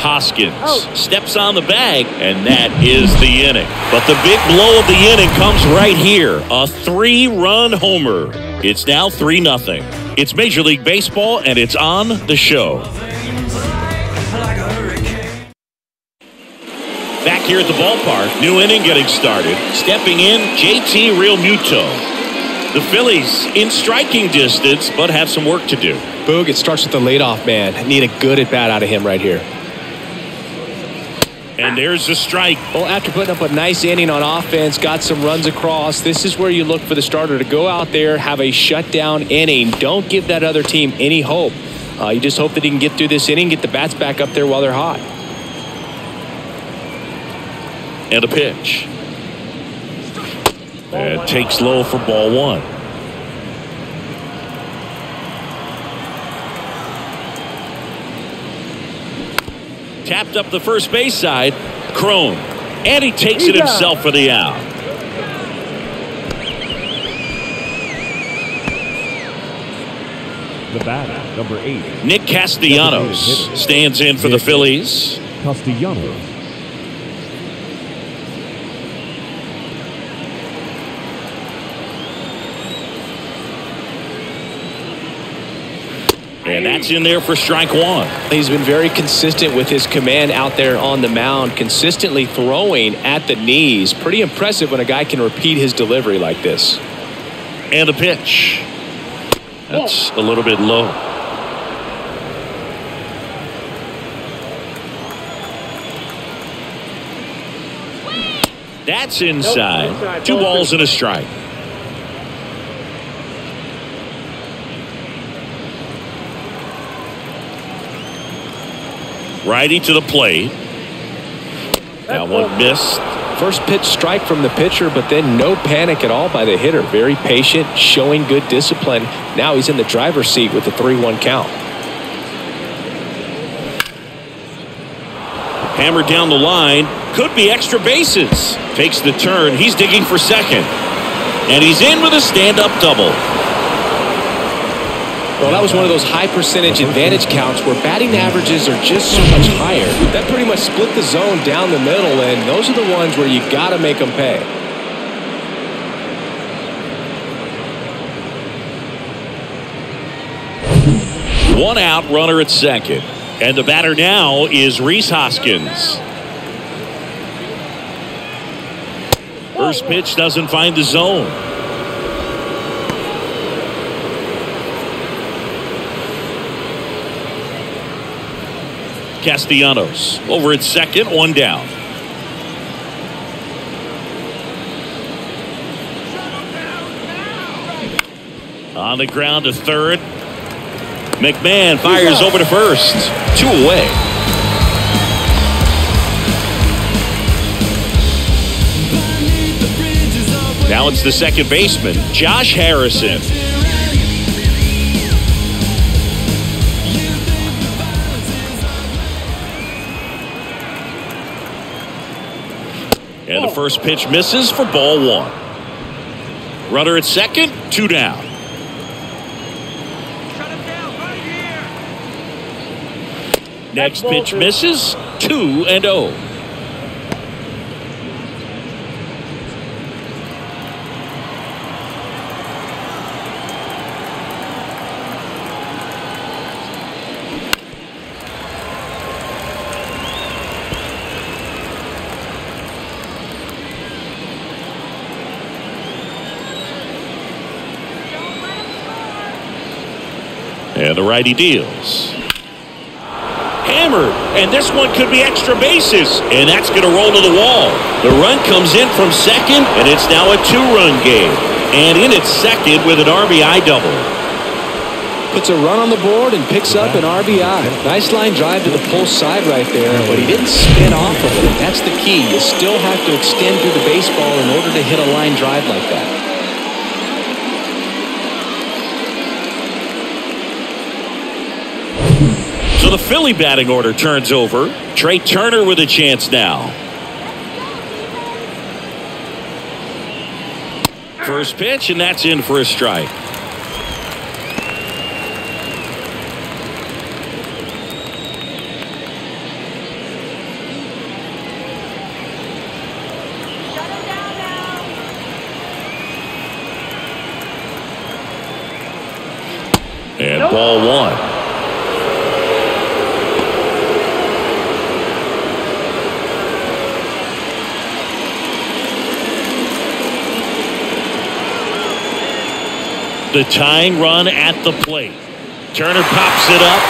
Hoskins oh. steps on the bag, and that is the inning. But the big blow of the inning comes right here a three run homer. It's now 3 0. It's Major League Baseball, and it's on the show. like a hurricane. Back here at the ballpark, new inning getting started. Stepping in, JT Realmuto. The Phillies in striking distance, but have some work to do. Boog, it starts with the leadoff man. Need a good at bat out of him right here. And there's the strike. Well, after putting up a nice inning on offense, got some runs across, this is where you look for the starter to go out there, have a shutdown inning. Don't give that other team any hope. Uh, you just hope that he can get through this inning, get the bats back up there while they're hot. And a pitch. And takes low for ball one. Tapped up the first base side. Cron. And he takes it He's out. himself for the out. The batter, number eight, Nick Castellanos stands in for the Phillies. Castellanos. And that's in there for strike one. He's been very consistent with his command out there on the mound, consistently throwing at the knees. Pretty impressive when a guy can repeat his delivery like this. And a pitch. That's a little bit low. That's inside. Two balls and a strike. Righty to the plate. That one missed. First pitch strike from the pitcher, but then no panic at all by the hitter. Very patient, showing good discipline. Now he's in the driver's seat with the 3 1 count. Hammered down the line. Could be extra bases. Takes the turn. He's digging for second. And he's in with a stand up double. Well, that was one of those high percentage advantage counts where batting averages are just so much higher. That pretty much split the zone down the middle, and those are the ones where you got to make them pay. One out, runner at second. And the batter now is Rhys Hoskins. First pitch doesn't find the zone. Castellanos over at second, one down. On the ground to third. McMahon fires over to first. Two away. Now it's the second baseman, Josh Harrison. First pitch misses for ball one. Runner at second, two down. Next pitch misses. 2 and oh. The righty deals. Hammered, and this one could be extra bases, and that's going to roll to the wall. The run comes in from second, and it's now a two-run game. And in its second with an RBI double. Puts a run on the board and picks up an RBI. Nice line drive to the pull side right there, but he didn't spin off of it. That's the key. You still have to extend through the baseball in order to hit a line drive like that. Philly batting order turns over. Trea Turner with a chance now. First pitch, and that's in for a strike. And ball one. The tying run at the plate. Turner pops it up.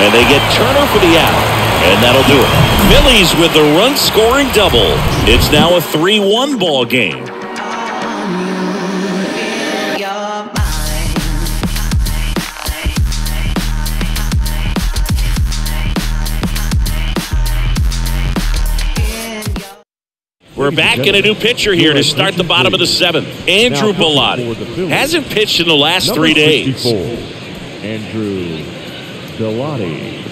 And they get Turner for the out. And that'll do it. Phillies with the run scoring double. It's now a 3 1 ball game. We're back in a new pitcher here to start the bottom of the seventh. Andrew Bellatti hasn't pitched in the last three days. Andrew Bellatti.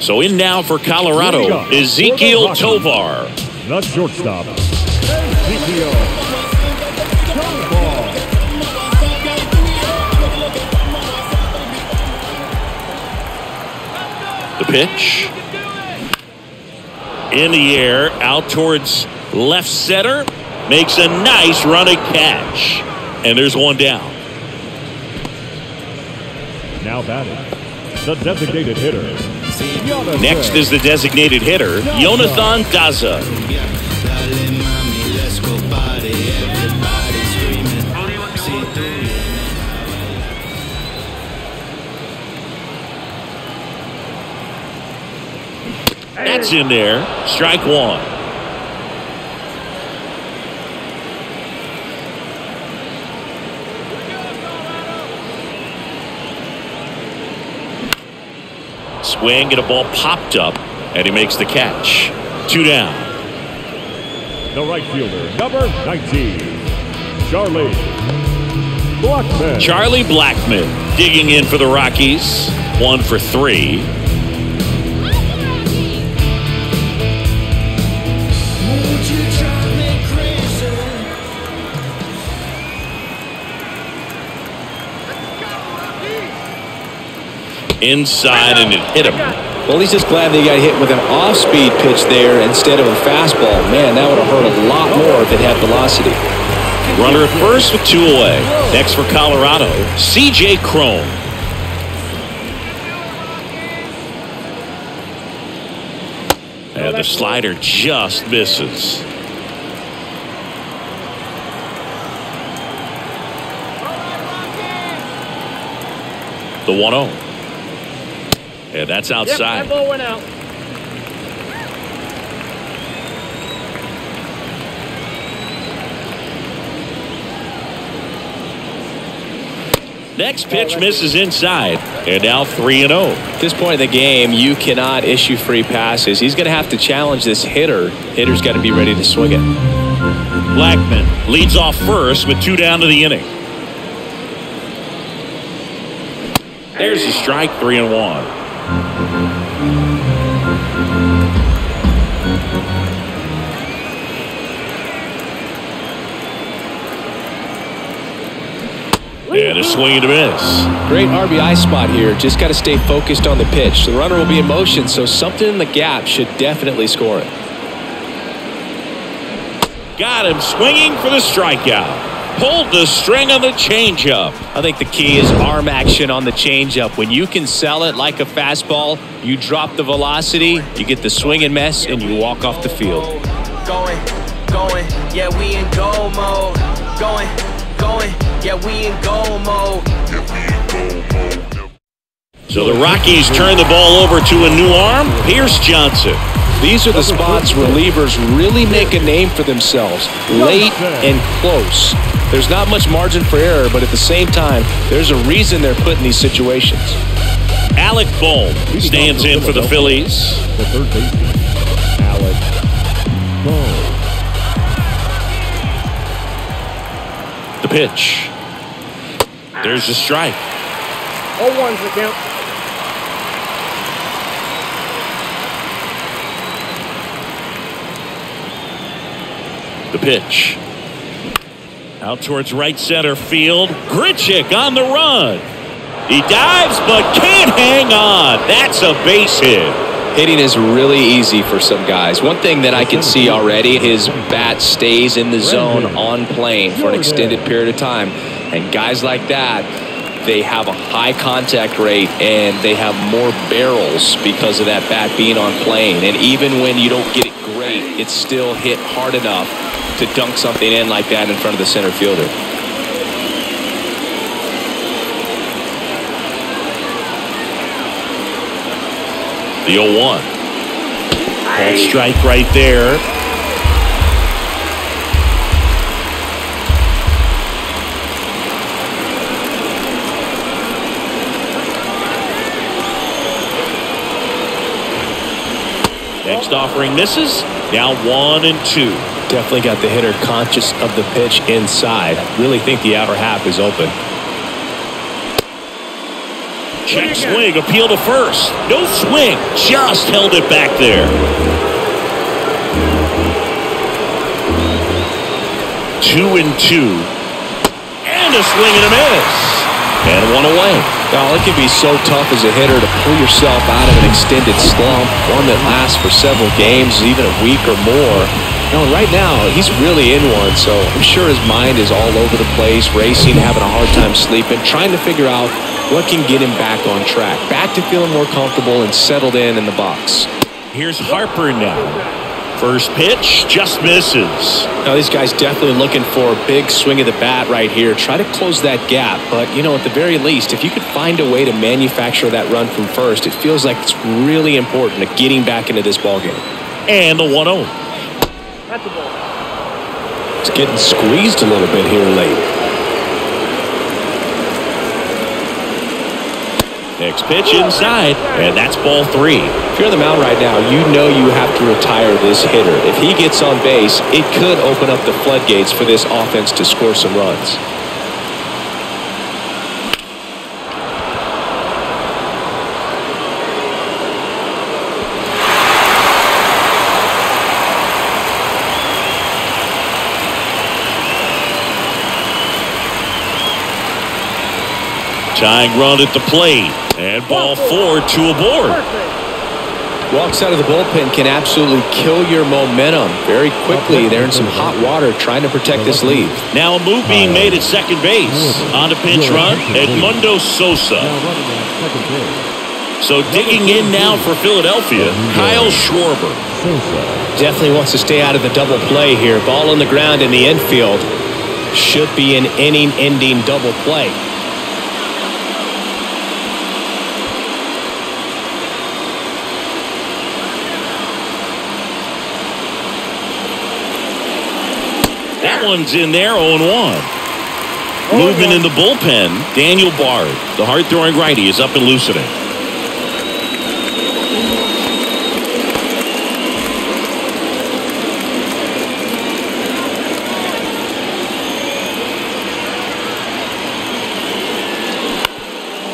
So in now for Colorado, Ezequiel Tovar. The shortstop, Ezequiel pitch. In the air, out towards left center. Makes a nice running catch. And there's one down. Now batting, the designated hitter. Next is the designated hitter, Jonathan Daza. That's in there. Strike one. Swing and a ball popped up, and he makes the catch. Two down. The right fielder, number 19, Charlie Blackmon. Charlie Blackmon digging in for the Rockies. One for three. Inside and it hit him. Well, he's just glad they got hit with an off-speed pitch there instead of a fastball. Man, that would have hurt a lot more if it had velocity. Runner at first with two away. Next for Colorado, C.J. Cron. And the slider just misses. The 1 0. And that's outside. Yep, that ball went out. Next pitch misses inside. And now 3 and 0. At this point in the game, you cannot issue free passes. He's going to have to challenge this hitter. Hitter's got to be ready to swing it. Blackmon leads off first with two down to the inning. There's a strike, three and one. And a swing and a miss. Great RBI spot here. Just got to stay focused on the pitch. The runner will be in motion, so something in the gap should definitely score it. Got him swinging for the strikeout. Pulled the string on the changeup. I think the key is arm action on the changeup. When you can sell it like a fastball, you drop the velocity, you get the swing and miss, and you walk off the field. Going, going, yeah, we in go mode. Going, going, yeah, we in go mode. So the Rockies turn the ball over to a new arm, Pierce Johnson. These are the spots relievers really make a name for themselves, late and close. There's not much margin for error, but at the same time, there's a reason they're put in these situations. Alec Bohm stands in for the Phillies. The third baseman, Alec Bohm. The pitch. There's the strike. All ones that count. The pitch. Out towards right center field. Grichuk on the run. He dives but can't hang on. That's a base hit. Hitting is really easy for some guys. One thing that I can see already, his bat stays in the zone on plane for an extended period of time. And guys like that, they have a high contact rate and they have more barrels because of that bat being on plane. And even when you don't get it great, it's still hit hard enough to dunk something in like that in front of the center fielder. The 0-1. That strike right there. Next offering misses. Now one and two. Definitely got the hitter conscious of the pitch inside. Really think the outer half is open. Check swing, appeal to first. No swing, just held it back there. Two and two. And a swing and a miss. And one away. Now, it can be so tough as a hitter to pull yourself out of an extended slump, one that lasts for several games, even a week or more. Know, right now, he's really in one, so I'm sure his mind is all over the place, racing, having a hard time sleeping, trying to figure out what can get him back on track, back to feeling more comfortable and settled in in the box. Here's Harper now. First pitch just misses. Now, these guys definitely looking for a big swing of the bat right here. Try to close that gap. But, you know, at the very least, if you could find a way to manufacture that run from first, it feels like it's really important to getting back into this ballgame. And the 1 0. That's a ball. It's getting squeezed a little bit here late. Next pitch inside, and that's ball three. If you're on the mound right now, you know you have to retire this hitter. If he gets on base, it could open up the floodgates for this offense to score some runs. Tying run at the plate, and ball four to a board. Walks out of the bullpen can absolutely kill your momentum very quickly. They're in some hot water trying to protect this lead. Now a move being made at second base. On a pinch run, Edmundo Sosa. Now running at second base. So digging in now for Philadelphia, Kyle Schwarber. Definitely wants to stay out of the double play here. Ball on the ground in the infield. Should be an inning-ending double play. One's in there, 0-1. Movement in the bullpen, Daniel Bard, the hard-throwing righty, is up and loosening.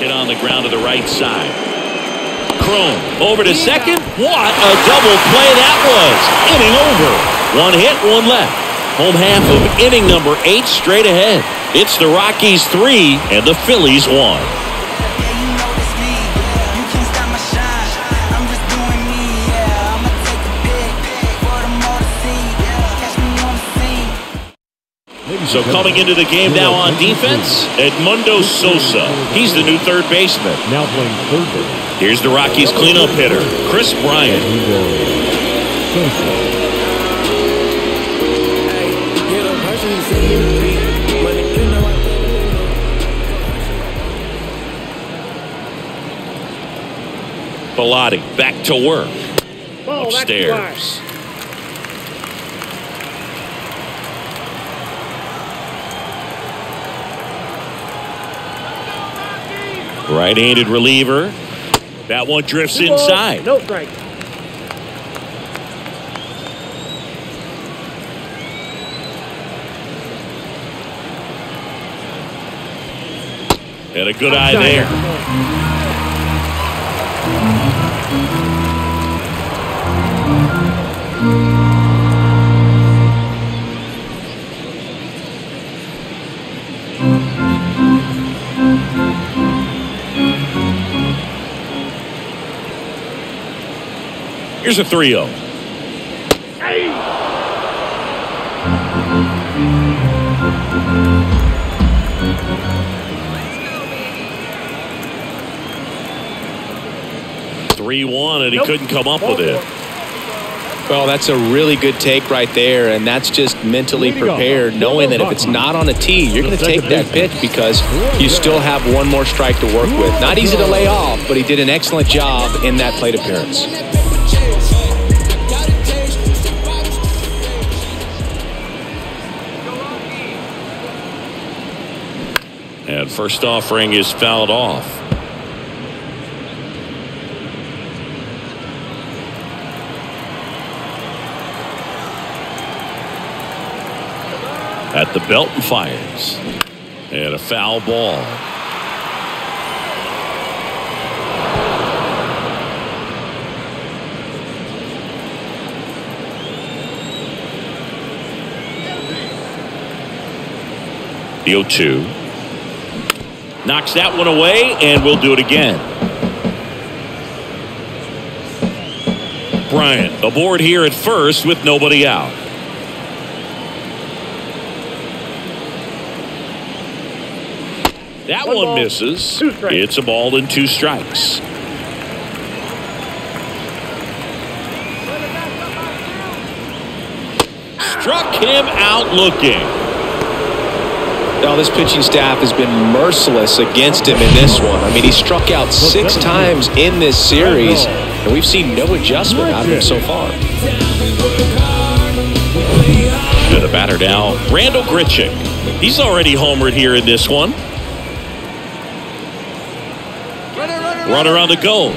Hit on the ground to the right side. Cron over to second. What a double play that was. Inning over. One hit, one left. Home half of inning number eight straight ahead. It's the Rockies three and the Phillies one. Yeah, you know it's me. You can't stop my shine. I'm just doing me. Yeah, I'ma take a pic for them all to see. Catch me on the scene. So coming into the game now on defense, Edmundo Sosa. He's the new third baseman. Now playing third base. Here's the Rockies cleanup hitter, Kris Bryant. Back to work. High. Upstairs. Right-handed reliever. That one drifts Two balls, inside. No strike. Had a good eye there. Here's a oh. 3 0. Three one, and he Nope. couldn't come up with it. Well, that's a really good take right there, and that's just mentally Way to go. prepared, knowing that if it's not on a tee, you're going to take that pitch because you still have one more strike to work with. Not easy to lay off, but he did an excellent job in that plate appearance. First offering is fouled off. At the belt and fires. And a foul ball. The 0 2. Knocks that one away, and we'll do it again. Bryant aboard here at first with nobody out. That One one ball, misses. It's a ball and two strikes. Struck him out looking. Now, this pitching staff has been merciless against him in this one. I mean, he struck out six times in this series, and we've seen no adjustment out of him so far. To the batter now, Randal Grichuk. He's already homered here in this one. Runner on the go.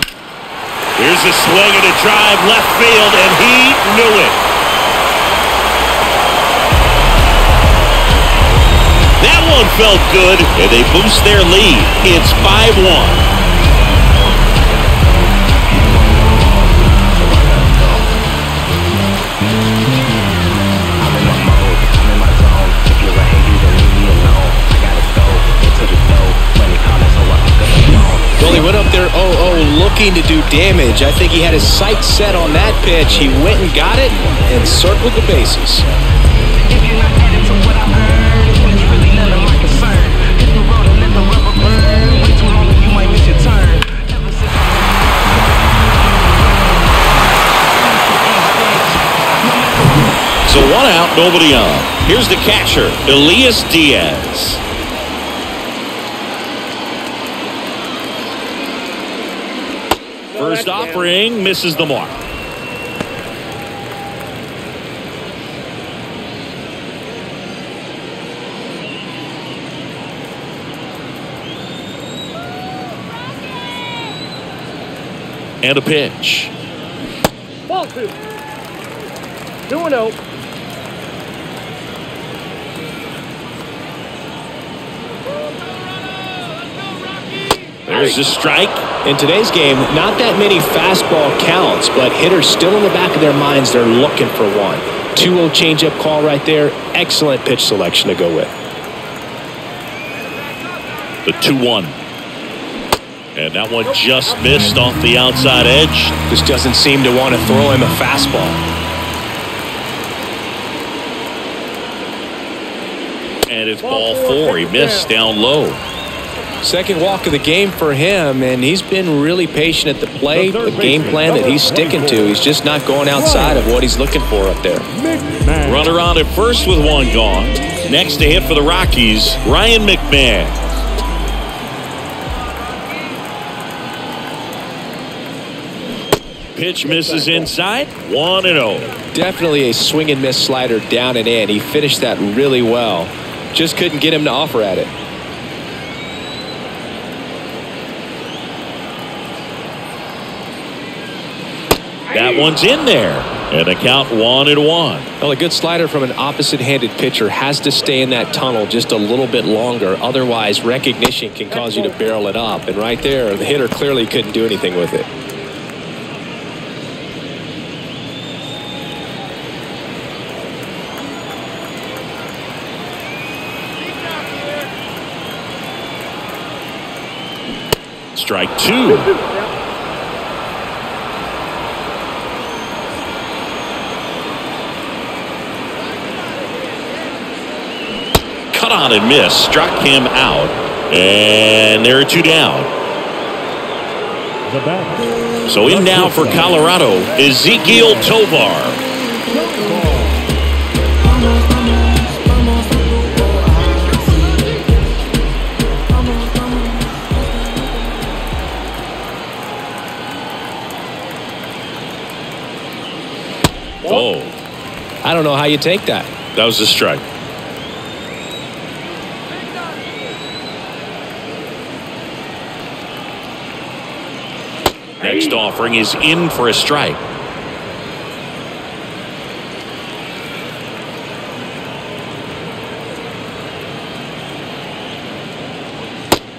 Here's a swing and a drive left field, and he knew it. That one felt good, and they boost their lead. It's 5 1. I'm in my mode, I'm in my zone. If you're a hater, then leave me alone. I gotta go into the dough. Money calling, so I pick up the phone. Well, he went up there 0-0 looking to do damage. I think he had his sights set on that pitch. He went and got it and circled the bases. So one out, nobody on. Here's the catcher, Elias Diaz. First offering misses the mark. And a pitch. Ball two. 2 0. is a strike. In today's game, not that many fastball counts, but hitters still in the back of their minds, they're looking for one. 2-0 changeup call right there. Excellent pitch selection to go with. The 2-1. And that one just missed off the outside edge. Just doesn't seem to want to throw him a fastball. And it's ball four. He missed down low. Second walk of the game for him, and he's been really patient at the plate. The game plan that he's sticking to, he's just not going outside of what he's looking for up there. Runner on at first with one gone. Next to hit for the Rockies, Ryan McMahon. Pitch misses inside, 1 and 0. Definitely a swing and miss slider down and in. He finished that really well. Just couldn't get him to offer at it. That one's in there. And a count one and one. Well, a good slider from an opposite-handed pitcher has to stay in that tunnel just a little bit longer. Otherwise, recognition can cause you to barrel it up. And right there, the hitter clearly couldn't do anything with it. Strike two. on and miss. Struck him out. And there are two down. So in now for Colorado, Ezequiel Tovar. Oh, I don't know how you take that. that was a strike. Next offering is in for a strike.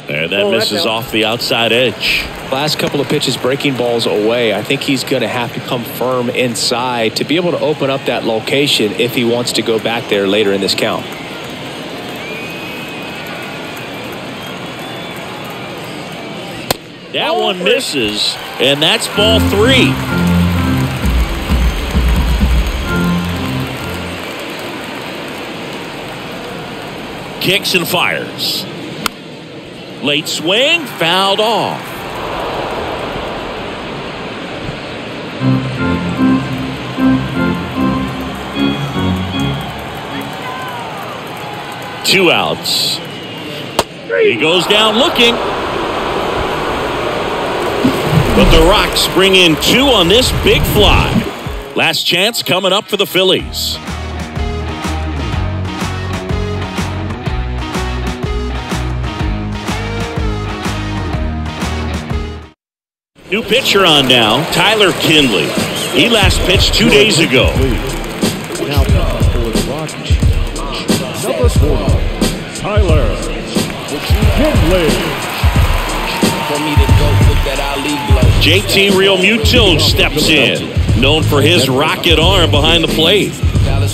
And that Oh, misses off the outside edge. Last couple of pitches breaking balls away. I think he's going to have to come firm inside to be able to open up that location if he wants to go back there later in this count. That one misses, and that's ball three. Kicks and fires. Late swing, fouled off. Two outs. He goes down looking. But the Rocks bring in two on this big fly. Last chance coming up for the Phillies. New pitcher on now, Tyler Kinley. He last pitched two days ago. Now for the Rockies. Number 40, Tyler Kinley. For me to go with that Ali glow. JT Realmuto steps in, known for his rocket arm behind the plate.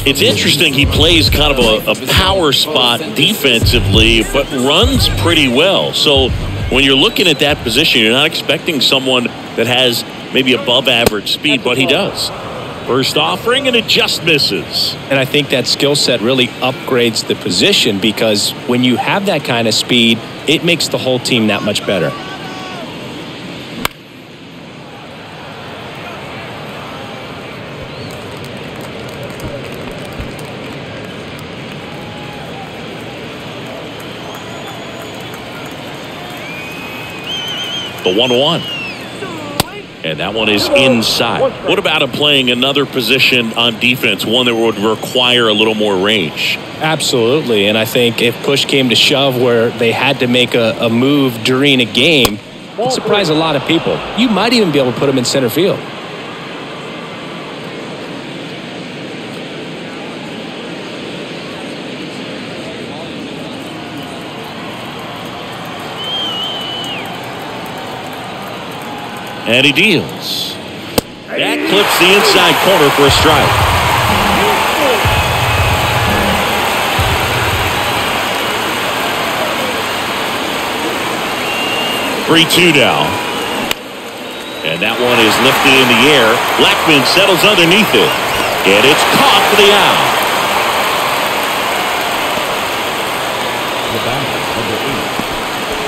It's interesting he plays kind of a, a power spot defensively, but runs pretty well. So when you're looking at that position, you're not expecting someone that has maybe above average speed, but he does. First offering, and it just misses. And I think that skill set really upgrades the position because when you have that kind of speed, it makes the whole team that much better. The 1 1. And that one is inside. What about him playing another position on defense, one that would require a little more range? Absolutely. And I think if push came to shove where they had to make a, a move during a game, it surprise a lot of people. You might even be able to put him in center field. And he deals. That clips the inside corner for a strike. 3-2 now. And that one is lifted in the air. Blackmon settles underneath it. And it's caught for the out.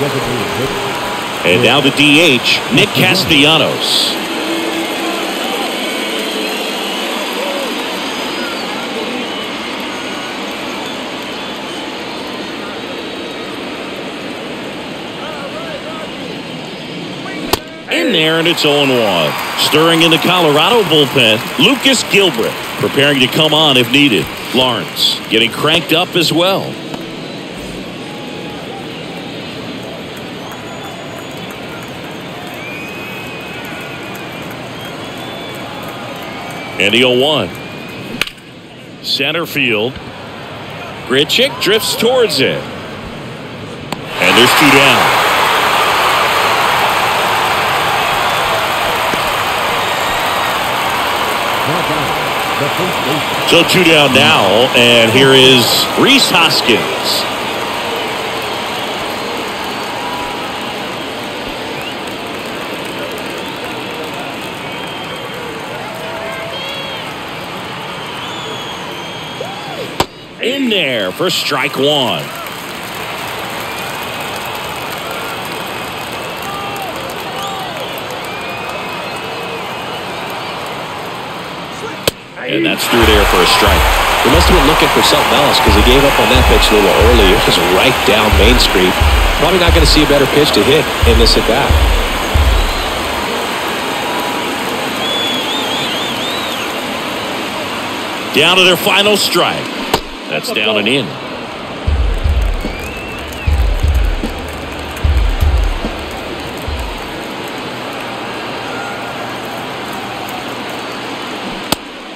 The number eight. And now the DH, Nick mm-hmm. Castellanos. In there, and it's 0 1. Stirring in the Colorado bullpen, Lucas Gilbreath preparing to come on if needed. Lawrence getting cranked up as well. And the 0 1. Center field. Grichuk drifts towards it. And there's two down. So two down now, and here is Rhys Hoskins. In there for strike one. And that's through there for a strike. He must have been looking for something else because he gave up on that pitch a little early. It was right down Main Street. Probably not going to see a better pitch to hit in this at bat. Down to their final strike. That's down and in.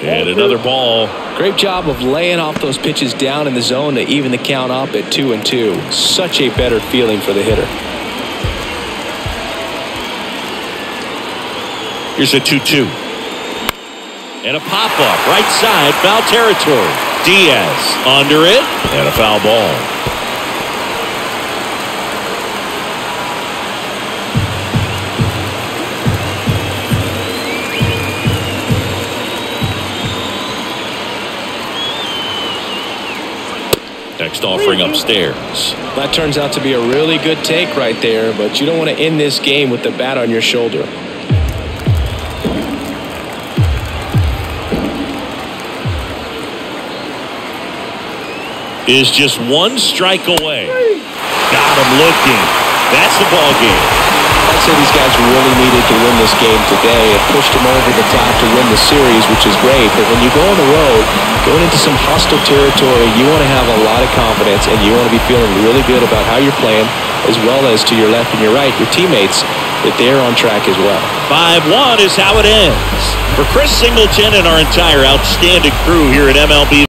And another ball. Great job of laying off those pitches down in the zone to even the count up at two and two. Such a better feeling for the hitter. Here's a 2 2. And a pop up right side, foul territory. Diaz under it, and a foul ball. Next offering upstairs. That turns out to be a really good take right there, but you don't want to end this game with the bat on your shoulder. Is just one strike away. Got him looking. That's the ball game. I'd say these guys really needed to win this game today. It pushed them over the top to win the series, which is great. But when you go on the road, going into some hostile territory, you want to have a lot of confidence and you want to be feeling really good about how you're playing, as well as to your left and your right, your teammates, that they're on track as well. 5-1 is how it ends. For Chris Singleton and our entire outstanding crew here at MLB